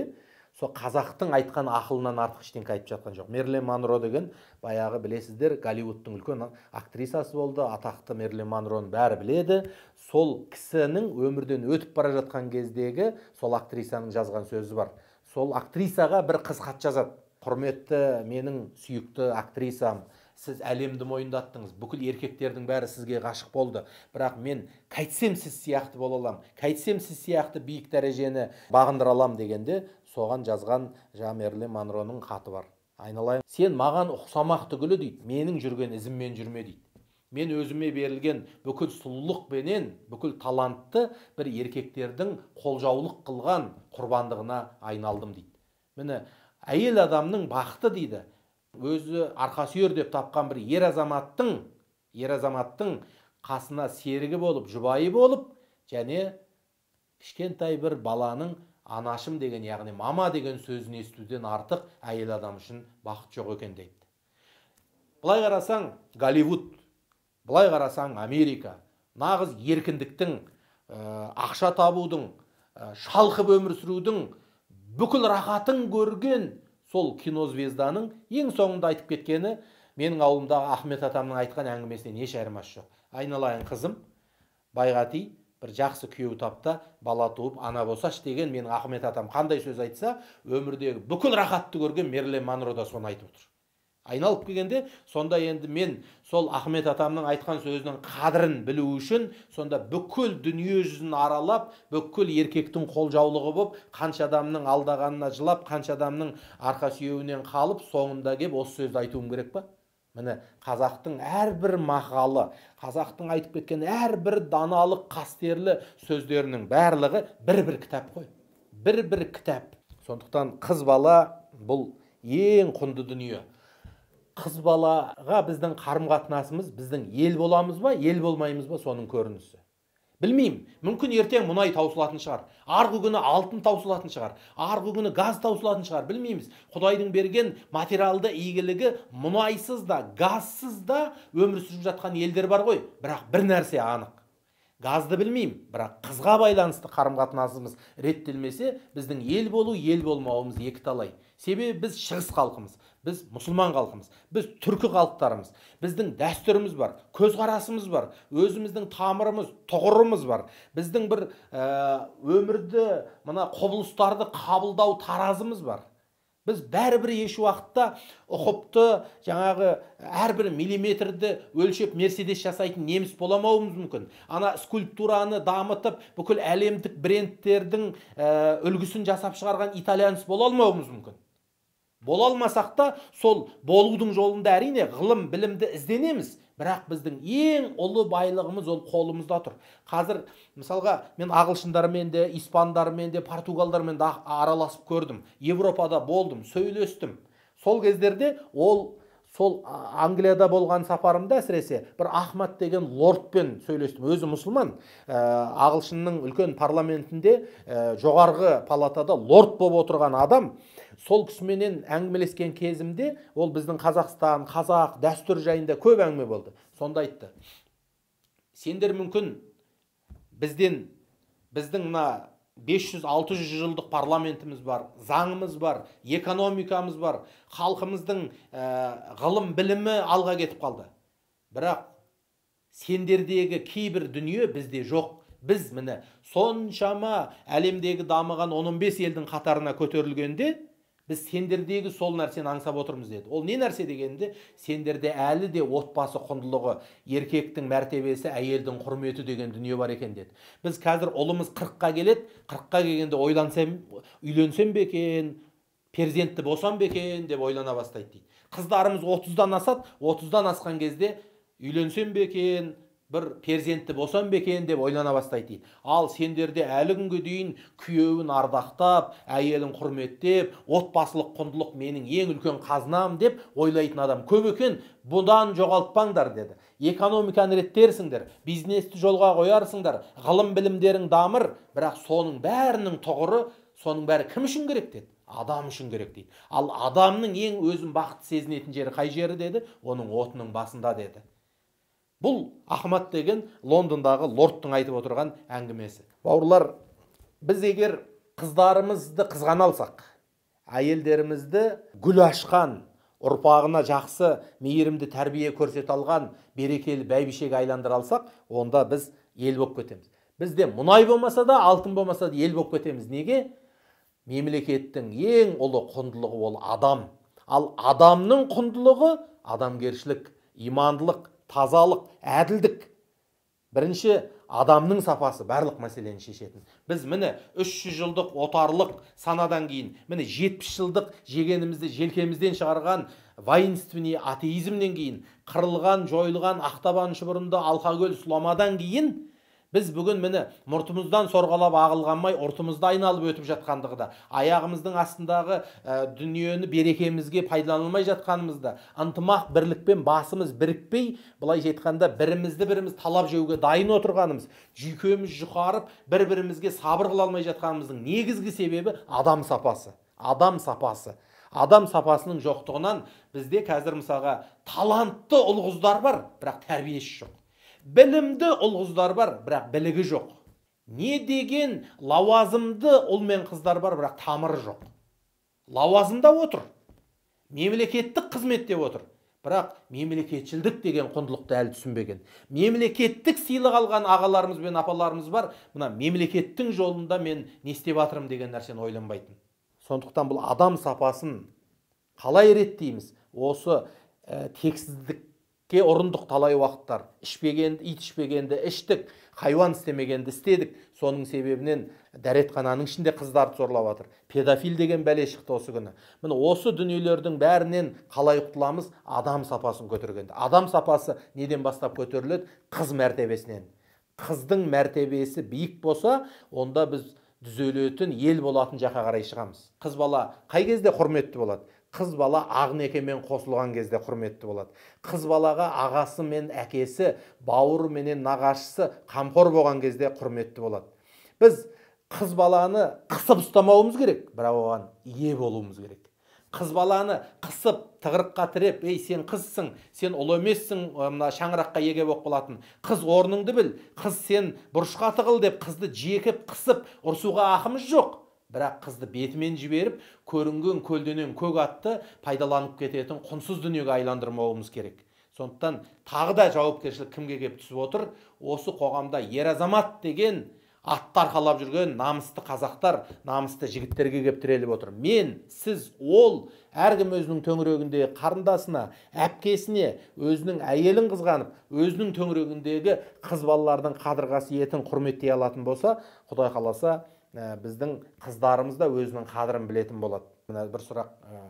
сол қазақтың айтқан ақылынан артық ештеңке айтып жатқан жоқ. Мерлен монро деген баяғы білесіздер голливудтың үлкен актрисасы болды. Атақты мерлен монроны бәрі біледі. Сол кісінің өмірден өтіп бара жатқан кездегі сол актрисаның жазған сөзі бар. Сол актрисаға бір қыз хат жазады. Құрметті менің сүйікті актрисам сіз әлемді мойындаттыңыз. Бүкіл еркектердің бәрі сізге ғашық болды. Бірақ мен қайтсем сіз сияқты бола аламын қайтсем сіз сияқты биік дәрежені бағындыра аламын дегенде соған жазған жаңағы монроның хаты бар. Айналайын. Сен маған ұқсамақ түгілі дейді. Менің жүрген ізіммен жүрме дейді. Мен өзіме берілген бүкіл сұлулықпенен бүкіл талантты бір еркектердің қолжаулық қылған құрбандығына айналдым дейді. Міне әйел адамның бақыты дейді. Өзі арқа сүйер деп тапқан бір ер азаматтың ер азаматтың қасына серігі болып жұбайы болып және кішкентай бір баланың анашым деген яғни мама деген сөзін естуден артық әйел адам үшін бақыт жоқ екен дейді. Былай қарасаң голливуд былай қарасаң америка нағыз еркіндіктің ақша табудың шалқып өмір сүрудің бүкіл рахатын көрген сол кинозвезданың ең соңында айтып кеткені менің ауылымдағы ахмет атамның айтқан әңгімесінен еш айырмасы жоқ айналайын қызым байға ти бір жақсы күйеу тап та бала туып ана болсашы деген менің ахмет атам қандай сөз айтса өмірдегі бүкіл рахатты көрген мерлен монро да соны айтып отыр. Айналып келгенде сонда енді мен сол ахмет атамның айтқан сөзінің қадірін білу үшін сонда бүкіл дүние жүзін аралап бүкіл еркектің қолжаулығы болып қанша адамның алдағанына жылап қанша адамның арқа сүйеуінен қалып соңында кеп осы сөзді айтуым керек па? Міне қазақтың әрбір мақалы қазақтың айтып кеткен әрбір даналық қастерлі сөздерінің барлығы бір бір кітап қой. Бір бір кітап. Сондықтан қыз бала бұл ең құнды дүние. Қыз балаға біздің қарым қатынасымыз біздің ел боламыз ба ел болмаймыз ба соның көрінісі? Білмеймін. Мүмкін ертең мұнай таусылатын шығар арғы күні алтын таусылатын шығар арғы күні газ таусылатын шығар білмейміз. Құдайдың берген материалды игілігі мұнайсыз да газсыз да өмір сүріп жатқан елдер бар ғой. Бірақ бір нәрсе анық. Газды білмеймін бірақ қызға байланысты қарым қатынасымыз реттелмесе біздің ел болу ел болмауымыз екіталай. Себебі біз шығыс халқымыз. Біз мұсылман халқымыз біз түркі халықтарымыз біздің дәстүріміз бар көзқарасымыз бар өзіміздің тамырымыз тұғырымыз бар. Біздің бір ә, өмірді мына құбылыстарды қабылдау таразымыз бар. Біз бәрібір еш уақытта ұқыпты жаңағы әрбір миллиметрді өлшеп мерседес жасайтын неміс боламауымыз мүмкін. Ана скульптураны дамытып бүкіл әлемдік брендтердің ә, үлгісін жасап шығарған итальянец бола алмауымыз мүмкін. Бола алмасақ та сол болудың жолында әрине ғылым білімді ізденеміз. Бірақ біздің ең ұлы байлығымыз ол қолымызда тұр. Қазір мысалға мен ағылшындармен де испандармен де португалдармен де араласып көрдім. Европада болдым сөйлестім. Сол кездерде ол сол англияда болған сапарымда әсіресе бір ахмад деген лордпен сөйлестім. Өзі мұсылман. Ә, ағылшынның үлкен парламентінде ә, жоғарғы палатада лорд болып отырған адам сол кісіменен әңгімелескен кезімде ол біздің қазақстан қазақ дәстүр жайында көп әңгіме болды. Сонда айтты. Сендер мүмкін бізден біздің мына 500-600 жылдық парламентіміз бар заңымыз бар экономикамыз бар халқымыздың ә, ғылым білімі алға кетіп қалды. Бірақ сендердегі кейбір дүние бізде жоқ. Біз міне соншама әлемдегі дамыған 15 елдің қатарына көтерілгенде біз сендердегі сол нәрсені аңсап отырмыз деді. Ол не нәрсе дегенде сендерде әлі де отбасы құндылығы еркектің мәртебесі әйелдің құрметі деген дүние бар екен деді. Біз қазір ұлымыз қырыққа келеді қырыққа келгенде ойлансам үйленсем бе екен перзентті босам ба екен деп ойлана бастайды дейді. Қыздарымыз отыздан асады отыздан асқан кезде үйленсем бе екен бір перзентті босам ба екен деп ойлана бастайды дейді ал сендерде әлі күнге дейін күйеуін ардақтап әйелін құрметтеп отбасылық құндылық менің ең үлкен қазынам деп ойлайтын адам көп екен. Бұдан жоғалтпаңдар деді. Экономиканы реттерсіңдер бизнесті жолға қоярсыңдар ғылым білімдерің дамыр. Бірақ соның бәрінің тұғыры соның бәрі кім үшін керек деді? Адам үшін керек дейді. Ал адамның ең өзін бақытты сезінетін жері қай жері деді? Оның отының басында деді. Бұл ахмад деген лондондағы лордтың айтып отырған әңгімесі. Бауырлар біз егер қыздарымызды қызғана алсақ әйелдерімізді гүл ашқан ұрпағына жақсы мейірімді тәрбие көрсете алған берекелі бәйбішеге айландыра алсақ онда біз ел болып кетеміз. Бізде мұнай болмаса да алтын болмаса да ел болып кетеміз. Неге? Мемлекеттің ең ұлы құндылығы ол адам. Ал адамның құндылығы адамгершілік имандылық. Тазалық әділдік. Бірінші адамның сапасы барлық мәселені шешетін. Біз міне 300 жылдық отарлық санадан кейін міне 70 жылдық жегенімізді желкемізден шығарған воинственный атеизмнен кейін қырылған жойылған ақтабан шұбырынды алқакөл сұламадан кейін біз бүгін міне мұртымыздан сорғалап ағылған май ұртымызды айналып өтіп жатқандығы да аяғымыздың астындағы ә, дүниені берекемізге пайдалана жатқанымызда ынтымақ бірлікпен басымыз бірікпей былайша айтқанда бірімізді біріміз талап жеуге дайын отырғанымыз жүйкеміз жұқарып бір бірімізге сабыр қыла алмай жатқанымыздың негізгі себебі адам сапасы адам сапасы. Адам сапасының жоқтығынан бізде қазір мысалға талантты ұл қыздар бар бірақ тәрбиесі жоқ. Білімді ұл қыздар бар бірақ білігі жоқ. Не деген лауазымды ұл мен қыздар бар бірақ тамыры жоқ. Лауазымда отыр. Мемлекеттік қызметте отыр. Бірақ мемлекетшілдік деген құндылықты әлі түсінбеген. Мемлекеттік сыйлық алған ағаларымыз бен апаларымыз бар. Мына мемлекеттің жолында мен не істеп жатырмын деген нәрсені ойланбайтын. Сондықтан бұл адам сапасын қалай реттейміз? Осы ә, тексіздік ке ұрындық талай уақыттар. Ішпегенді ит ішпегенді іштік хайуан істемегенді істедік. Соның себебінен дәретхананың ішінде қыздарды зорлап жатыр. Педофил деген бәле шықты осы күні. Міне осы дүниелердің бәрінен қалай құтыламыз? Адам сапасын көтергенде адам сапасы неден бастап көтеріледі? Қыз мәртебесінен. Қыздың мәртебесі биік болса онда біз түзелетін ел болатын жаққа қарай шығамыз. Қыз бала қай кезде құрметті болады? Қыз бала ақ некемен қосылған кезде құрметті болады. Қыз балаға ағасы мен әкесі бауыры менен нағашысы қамқор болған кезде құрметті болады. Біз қыз баланы қысып ұстамауымыз керек бірақ оған ие болуымыз керек. Қыз баланы қысып тығырыққа тіреп ей сен қызсың сен ұл емессің мына шаңыраққа еге болып қалатын. Қыз орныңды біл қыз сен бұрышқа тығыл деп қызды жекіп қысып ұрсуға ақымыз жоқ. Бірақ қызды бетімен жіберіп көрінген көлденең көк атты пайдаланып кететін құнсыз дүниеге айландырмауымыз керек. Сондықтан тағы да жауапкершілік кімге келіп түсіп отыр? Осы қоғамда ер азамат деген атты арқалап жүрген намысты қазақтар намысты жігіттерге келіп тіреліп отыр. Мен сіз ол әркім өзінің төңірегіндегі қарындасына әпкесіне өзінің әйелін қызғанып өзінің төңірегіндегі қыз балалардың қадір қасиетін құрметтей алатын болса құдай қаласа біздің қыздарымыз да өзінің қадірін білетін болады. Мына бір сұрақ ә,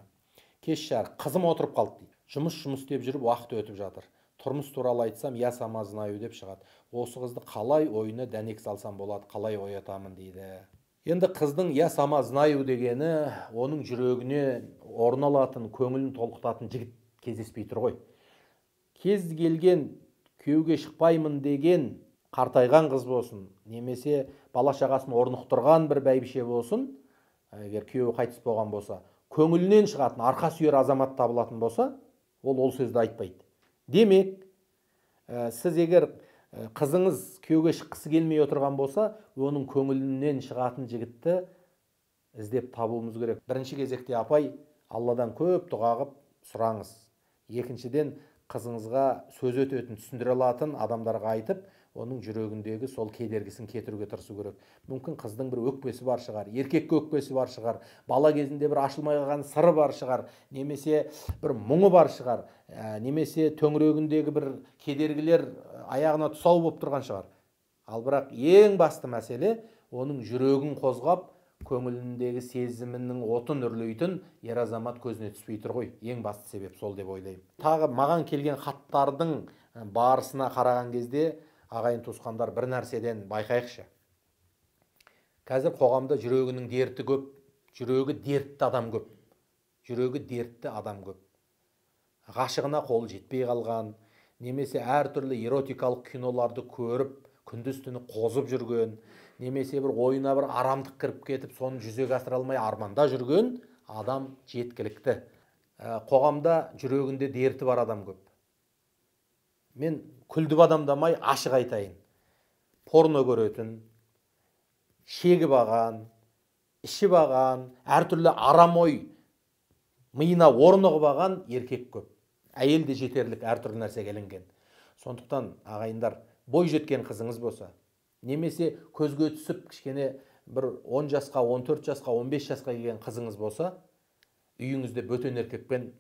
кеш жарық қызым отырып қалды дейді. Жұмыс жұмыс істеп жүріп уақыт өтіп жатыр. Тұрмыс туралы айтсам я сама знаю деп шығады. Осы қызды қалай ойына дәнек салсам болады қалай оятамын дейді. Енді қыздың я сама знаю дегені оның жүрегіне орын алатын көңілін толқытатын жігіт кездеспей тұр ғой. Кез келген күйеуге шықпаймын деген қартайған қыз болсын немесе бала шағасын орнықтырған бір бәйбіше болсын егер күйеуі қайтыс болған болса көңілінен шығатын арқа сүйер азамат табылатын болса ол ол сөзді айтпайды. Демек ә, сіз егер қызыңыз күйеуге шыққысы келмей отырған болса оның көңілінен шығатын жігітті іздеп табуымыз керек. Бірінші кезекте апай алладан көп дұға қылып сұраңыз. Екіншіден қызыңызға сөз өтетін түсіндіре алатын адамдарға айтып оның жүрегіндегі сол кедергісін кетіруге тырысу керек. Мүмкін қыздың бір өкпесі бар шығар еркекке өкпесі бар шығар бала кезінде бір ашылмай қалған сыры бар шығар немесе бір мұңы бар шығар ә, немесе төңірегіндегі бір кедергілер аяғына тұсау болып тұрған шығар. Ал бірақ ең басты мәселе оның жүрегін қозғап көңіліндегі сезімінің отын үрлейтін ер азамат көзіне түспей тұр ғой. Ең басты себеп сол деп ойлаймын. Тағы маған келген хаттардың барысына қараған кезде ағайын туысқандар бір нәрседен байқайықшы. Қазір қоғамда жүрегінің дерті көп жүрегі дертті адам көп жүрегі дертті адам көп. Ғашығына қолы жетпей қалған немесе әртүрлі эротикалық киноларды көріп күндіз түні қозып жүрген немесе бір ойына бір арамдық кіріп кетіп соны жүзеге асыра алмай арманда жүрген адам жеткілікті. Ә, қоғамда жүрегінде дерті бар адам көп. Мен күлдіп адамдамай ашық айтайын. Порно көретін шегіп алған ішіп алған әртүрлі арам ой миына орнығып алған еркек көп. Әйел де жетерлік әртүрлі нәрсеге ілінген. Сондықтан ағайындар бой жеткен қызыңыз болса немесе көзге түсіп кішкене бір 10 жасқа 14 жасқа 15 жасқа келген қызыңыз болса үйіңізде бөтен еркекпен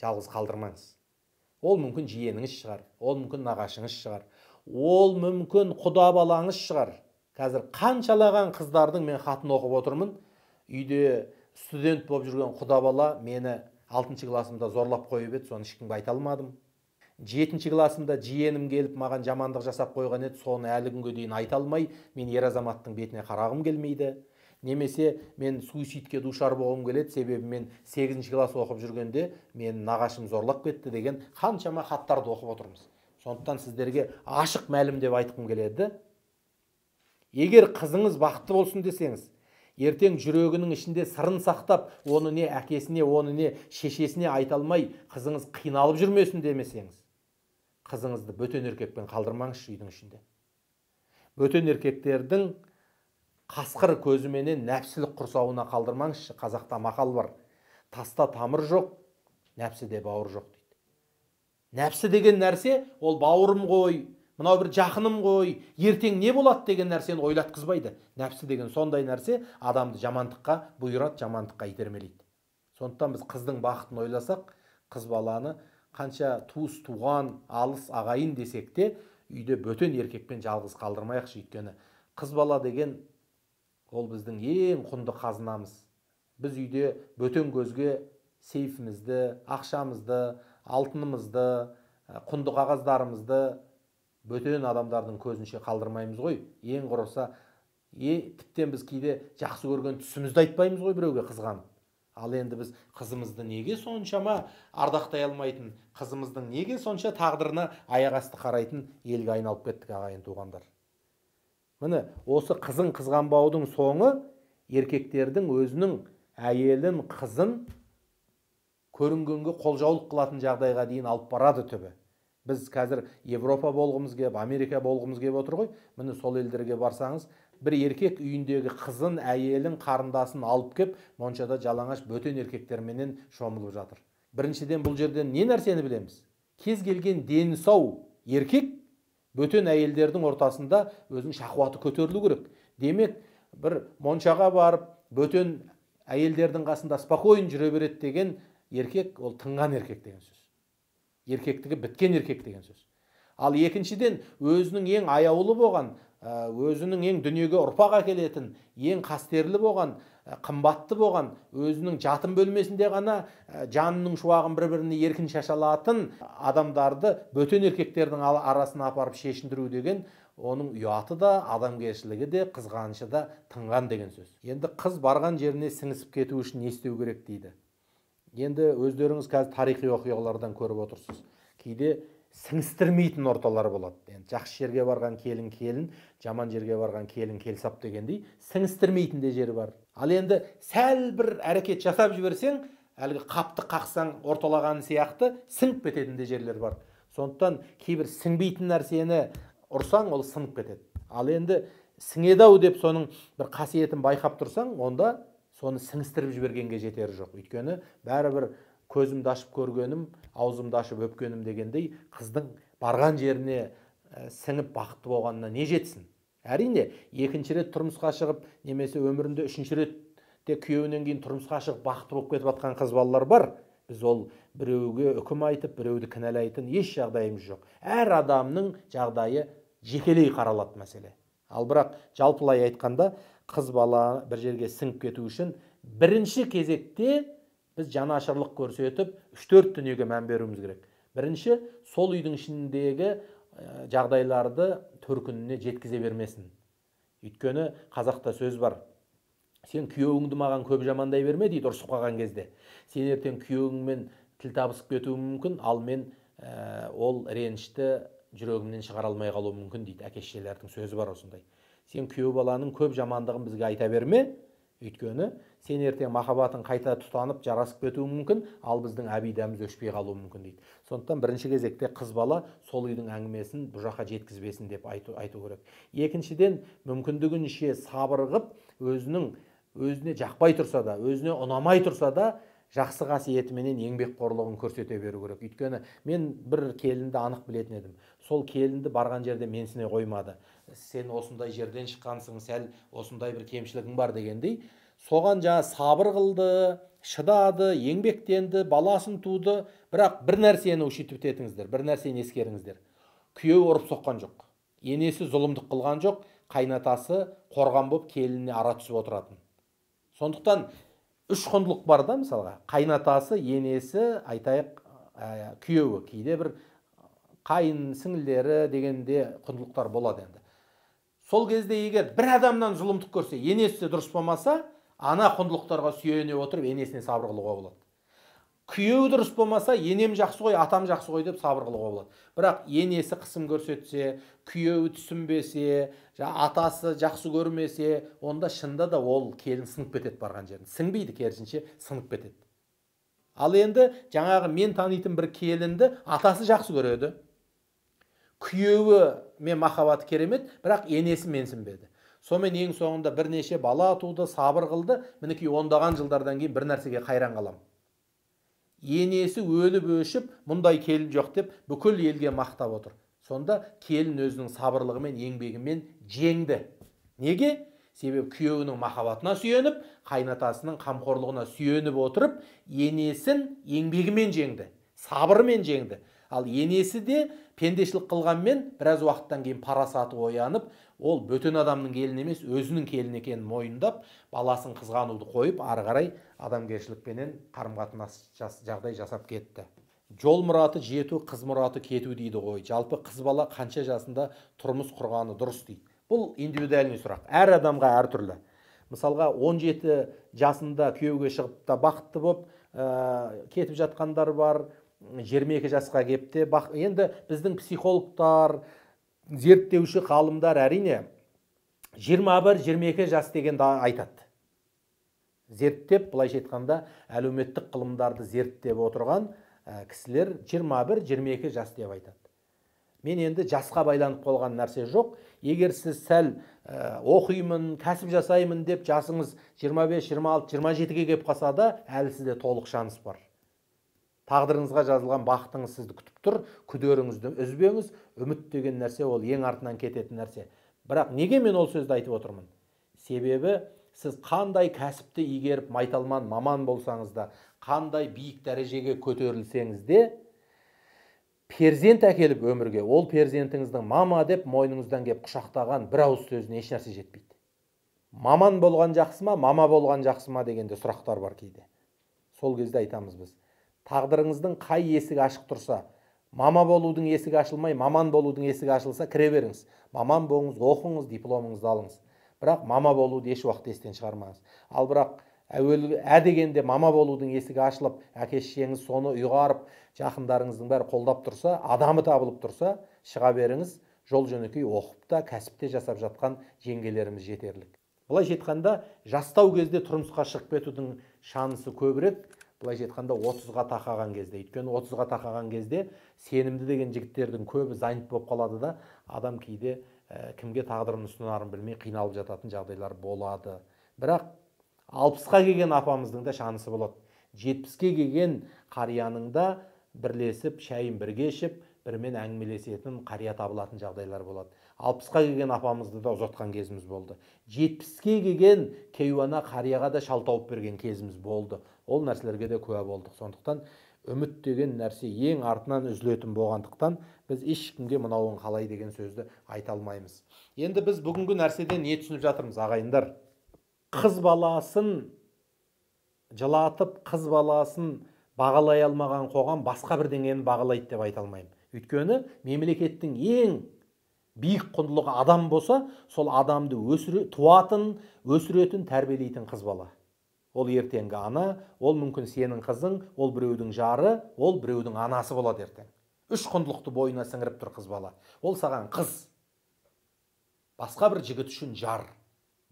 жалғыз қалдырмаңыз. Ол мүмкін жиеніңіз шығар ол мүмкін нағашыңыз шығар ол мүмкін құда балаңыз шығар. Қазір қаншалаған қыздардың мен хатын оқып отырмын. Үйде студент болып жүрген құда бала мені алтыншы классымда зорлап қойып еді соны ешкімге айта алмадым. Жетінші классымда жиенім келіп маған жамандық жасап қойған еді соны әлі күнге дейін айта алмай мен ер азаматтың бетіне қарағым келмейді. Немесе мен суицидке душар болғым келеді себебі мен сегізінші класс оқып жүргенде мен нағашым зорлап кетті деген қаншама хаттарды оқып отырмыз. Сондықтан сіздерге ашық мәлім деп айтқым келеді. Егер қызыңыз бақытты болсын десеңіз ертең жүрегінің ішінде сырын сақтап оны не әкесіне оны не шешесіне айта алмай қызыңыз қиналып жүрмесін демесеңіз қызыңызды бөтен еркекпен қалдырмаңызшы үйдің ішінде. Бөтен еркектердің қасқыр көзіменен нәпсілік құрсауына қалдырмаңызшы қазақта мақал бар. Таста тамыр жоқ нәпсіде бауыр жоқ дейді. Нәпсі деген нәрсе ол бауырым ғой мынау бір жақыным ғой ертең не болады деген нәрсені ойлатқызбайды. Нәпсі деген сондай нәрсе адамды жамандыққа бұйырады жамандыққа итермелейді. Сондықтан біз қыздың бақытын ойласақ қыз баланы қанша туыс туған алыс ағайын десек те үйде бөтен еркекпен жалғыз қалдырмайықшы өйткені қыз бала деген ол біздің ең құнды қазынамыз. Біз үйде бөтен көзге сейфімізді ақшамызды алтынымызды құнды қағаздарымызды бөтен адамдардың көзінше қалдырмаймыз ғой. Ең құрыса е тіптен біз кейде жақсы көрген түсімізді айтпаймыз ғой біреуге қызғанып ал енді біз қызымызды неге соншама ардақтай алмайтын қызымыздың неге сонша тағдырына аяқ асты қарайтын елге айналып кеттік ағайын туғандар. Міне осы қызын қызғанбаудың соңы еркектердің өзінің әйелін қызын көрінгенге қолжаулық қылатын жағдайға дейін алып барады түбі. Біз қазір европа болғымыз келіп америка болғымыз келіп отыр ғой. Міне сол елдерге барсаңыз бір еркек үйіндегі қызын әйелін қарындасын алып кеп моншада жалаңаш бөтен еркектерменен шомылып жатыр. Біріншіден бұл жерден не нәрсені білеміз? Кез келген дені сау еркек бөтен әйелдердің ортасында өзінің шахуаты көтерілу керек. Демек бір моншаға барып бөтен әйелдердің қасында спокойно жүре береді деген еркек ол тыңған еркек деген сөз. Еркектігі біткен еркек деген сөз. Ал екіншіден өзінің ең аяулы болған өзінің ең дүниеге ұрпақ әкелетін ең қастерлі болған қымбатты болған өзінің жатын бөлмесінде ғана жанының шуағын бір біріне еркін шаша алатын адамдарды бөтен еркектердің арасына апарып шешіндіру деген оның ұяты да адамгершілігі де қызғанышы да тыңған деген сөз. Енді қыз барған жеріне сіңісіп кету үшін не істеу керек дейді? Енді өздеріңіз қазір тарихи оқиғалардан көріп отырсыз. Кейде сіңістірмейтін орталар болады. Енді жақсы жерге барған келін келін жаман жерге барған келін келсап дегендей сіңістірмейтін де жер бар. Ал енді сәл бір әрекет жасап жіберсең әлгі қапты қақсаң орталаған сияқты сіңіп кететін де жерлер бар. Сондықтан кейбір сіңбейтін нәрсені ұрсаң ол сынып кетеді. Ал енді сіңеді ау деп соның бір қасиетін байқап тұрсаң онда соны сіңістіріп жібергенге жетері жоқ. Өйткені бәрібір көзімді ашып көргенім аузымды ашып өпкенім дегендей қыздың барған жеріне ә, сіңіп бақытты болғанына не жетсін? Әрине екінші рет тұрмысқа шығып немесе өмірінде үшінші рет те күйеуінен кейін тұрмысқа шығып бақытты болып кетіп жатқан қыз балалар бар. Біз ол біреуге үкім айтып біреуді кінәлайтын еш жағдайымыз жоқ. Әр адамның жағдайы жекелей қаралады мәселе. Ал бірақ жалпылай айтқанда қыз бала бір жерге сіңіп кету үшін бірінші кезекте біз жанашырлық көрсетіп үш төрт дүниеге мән беруіміз керек. Бірінші сол үйдің ішіндегі жағдайларды төркініне жеткізе бермесін. Өйткені қазақта сөз бар. Сен күйеуіңді маған көп жамандай берме дейді ұрысып қалған кезде. Сен ертең күйеуіңмен тіл табысып кетуің мүмкін ал мен ә, ол ренішті жүрегімнен шығара алмай қалуым мүмкін дейді әке шешелердің сөзі бар осындай. Сен күйеу баланың көп жамандығын бізге айта берме. Өйткені сен ертең махаббатың қайта тұтанып жарасып кетуі мүмкін ал біздің әбидамыз өшпей қалуы мүмкін дейді. Сондықтан бірінші кезекте қыз бала сол үйдің әңгімесін бұл жаққа жеткізбесін деп айту, айту керек. Екіншіден мүмкіндігінше сабыр қып өзінің өзіне жақпай тұрса да өзіне ұнамай тұрса да жақсы қасиетіменен еңбекқорлығын көрсете беру керек. Өйткені мен бір келінді анық білетін едім. Сол келінді барған жерде менсіне қоймады. Сен осындай жерден шыққансың сәл осындай бір кемшілігің бар дегендей соған жаңа сабыр қылды шыдады еңбектенді баласын туды. Бірақ бір нәрсені учитывать етіңіздер бір нәрсені ескеріңіздер. Күйеуі ұрып соққан жоқ. Енесі зұлымдық қылған жоқ. Қайнатасы қорған болып келініне ара түсіп отыратын. Сондықтан үш құндылық бар да мысалға. Қайнатасы енесі айтайық ә, күйеуі. Кейде бір қайын сіңілдері дегенде құндылықтар болады енді. Сол кезде егер бір адамнан зұлымдық көрсе енесі дұрыс болмаса ана құндылықтарға сүйене отырып енесіне сабыр қылуға болады. Күйеуі дұрыс болмаса енем жақсы ғой атам жақсы ғой деп сабыр қылуға болады. Бірақ енесі қысым көрсетсе күйеуі түсінбесе атасы жақсы көрмесе онда шынында да ол келін сынып кетеді барған жерін. Сіңбейді керісінше сынып кетеді. Ал енді жаңағы мен танитын бір келінді атасы жақсы көреді. Күйеуі мен махаббаты керемет бірақ енесі менсінбеді. Сонымен ең соңында бірнеше бала туды сабыр қылды. Мінекей ондаған жылдардан кейін бір нәрсеге қайран қалам. енесі өліп өшіп мұндай келін жоқ деп бүкіл елге мақтап отыр. Сонда келін өзінің сабырлығымен еңбегімен жеңді. Неге? Себебі күйеуінің махаббатына сүйеніп қайнатасының қамқорлығына сүйеніп отырып енесін еңбегімен жеңді сабырымен жеңді. Ал енесі де пендешілік қылғанмен біраз уақыттан кейін парасаты оянып ол бөтен адамның келіні емес өзінің келіні екенін мойындап баласын қызғануды қойып ары қарай адамгершілікпенен қарым қатынас жағдай жасап кетті. Жол мұраты жету қыз мұраты кету дейді ғой. Жалпы қыз бала қанша жасында тұрмыс құрғаны дұрыс дейді. Бұл индивидуальный сұрақ. Әр адамға әртүрлі мысалға 17 жасында күйеуге шығып та бақытты болып ә, кетіп жатқандар бар 22 жасқа келіп те енді біздің психологтар зерттеуші ғалымдар әрине 21-22 жас дегенді айтады. Зерттеп былайша айтқанда әлеуметтік ғылымдарды зерттеп отырған ә, кісілер 21-22 жас деп айтады. Мен енді жасқа байланып қалған нәрсе жоқ. Егер сіз сәл ә, оқимын кәсіп жасаймын деп жасыңыз 25-26-27-ге келіп қалса да әлі сізде толық шанс бар. Тағдырыңызға жазылған бақытыңыз сізді күтіп тұр күдеріңізді үзбеңіз. Үміт деген нәрсе ол ең артынан кететін нәрсе. Бірақ неге мен ол сөзді айтып отырмын? Себебі сіз қандай кәсіпті игеріп майталман маман болсаңыз да қандай биік дәрежеге көтерілсеңіз де перзент әкеліп өмірге ол перзентіңіздің мама деп мойныңыздан келіп құшақтаған бір ауыз сөзіне ешнәрсе жетпейді. Маман болған жақсы ма мама болған жақсы ма дегенде сұрақтар бар кейде. Сол кезде айтамыз біз. Тағдырыңыздың қай есігі ашық тұрса мама болудың есігі ашылмай маман болудың есігі ашылса кіре беріңіз. Маман болыңыз оқыңыз дипломыңызды алыңыз. Бірақ мама болуды еш уақытта естен шығармаңыз. Ал бірақ әуелі ә дегенде мама болудың есігі ашылып әке шешеңіз соны ұйғарып жақындарыңыздың бәрі қолдап тұрса адамы табылып тұрса шыға беріңіз. Жол жөнекей оқып та кәсіпте жасап жатқан жеңгелеріміз жетерлік. Былайша айтқанда жастау кезде тұрмысқа шығып кетудің шансы көбірек былайша айтқанда отызға тақаған кезде өйткені отызға тақаған кезде сенімді деген жігіттердің көбі занят болып қалады да адам кейде ә, кімге тағдырын ұсынарын білмей қиналып жататын жағдайлар болады. Бірақ алпысқа келген апамыздың да шанысы болады. Жетпіске келген қарияның да бірлесіп шайын бірге ішіп бірімен әңгімелесетін қария табылатын жағдайлар болады. Алпысқа келген апамызды да ұзатқан кезіміз болды. Жетпіске келген кейуана қарияға да шал тауып берген кезіміз болды. Ол нәрселерге де куә болдық. Сондықтан үміт деген нәрсе ең артынан үзілетін болғандықтан біз ешкімге мынауың қалай деген сөзді айта алмаймыз. Енді біз бүгінгі нәрседен не түсініп жатырмыз ағайындар? Қыз баласын жылатып қыз баласын бағалай алмаған қоғам басқа бірдеңені бағалайды деп айта алмаймын. Өйткені мемлекеттің ең биік құндылығы адам болса сол адамды өсіре туатын өсіретін тәрбиелейтін қыз бала. Ол ертеңгі ана ол мүмкін сенің қызың ол біреудің жары ол біреудің анасы болады ертең. Үш құндылықты бойына сіңіріп тұр қыз бала. Ол саған қыз. Басқа бір жігіт үшін жар.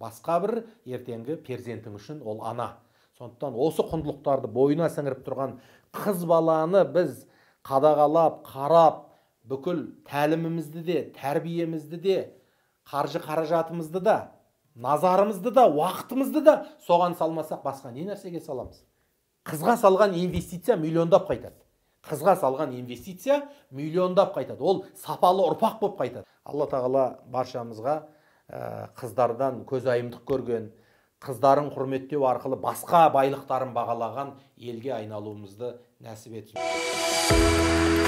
Басқа бір ертеңгі перзентің үшін ол ана. Сондықтан осы құндылықтарды бойына сіңіріп тұрған қыз баланы біз қадағалап қарап бүкіл тәлімімізді де тәрбиемізді де қаржы қаражатымызды да назарымызды да уақытымызды да соған салмасақ басқа не нәрсеге саламыз? Қызға салған инвестиция миллиондап қайтады. Қызға салған инвестиция миллиондап қайтады. Ол сапалы ұрпақ болып қайтады. Алла тағала баршамызға ә, қыздардан көзайымдық көрген қыздарын құрметтеу арқылы басқа байлықтарын бағалаған елге айналуымызды нәсіп етсін.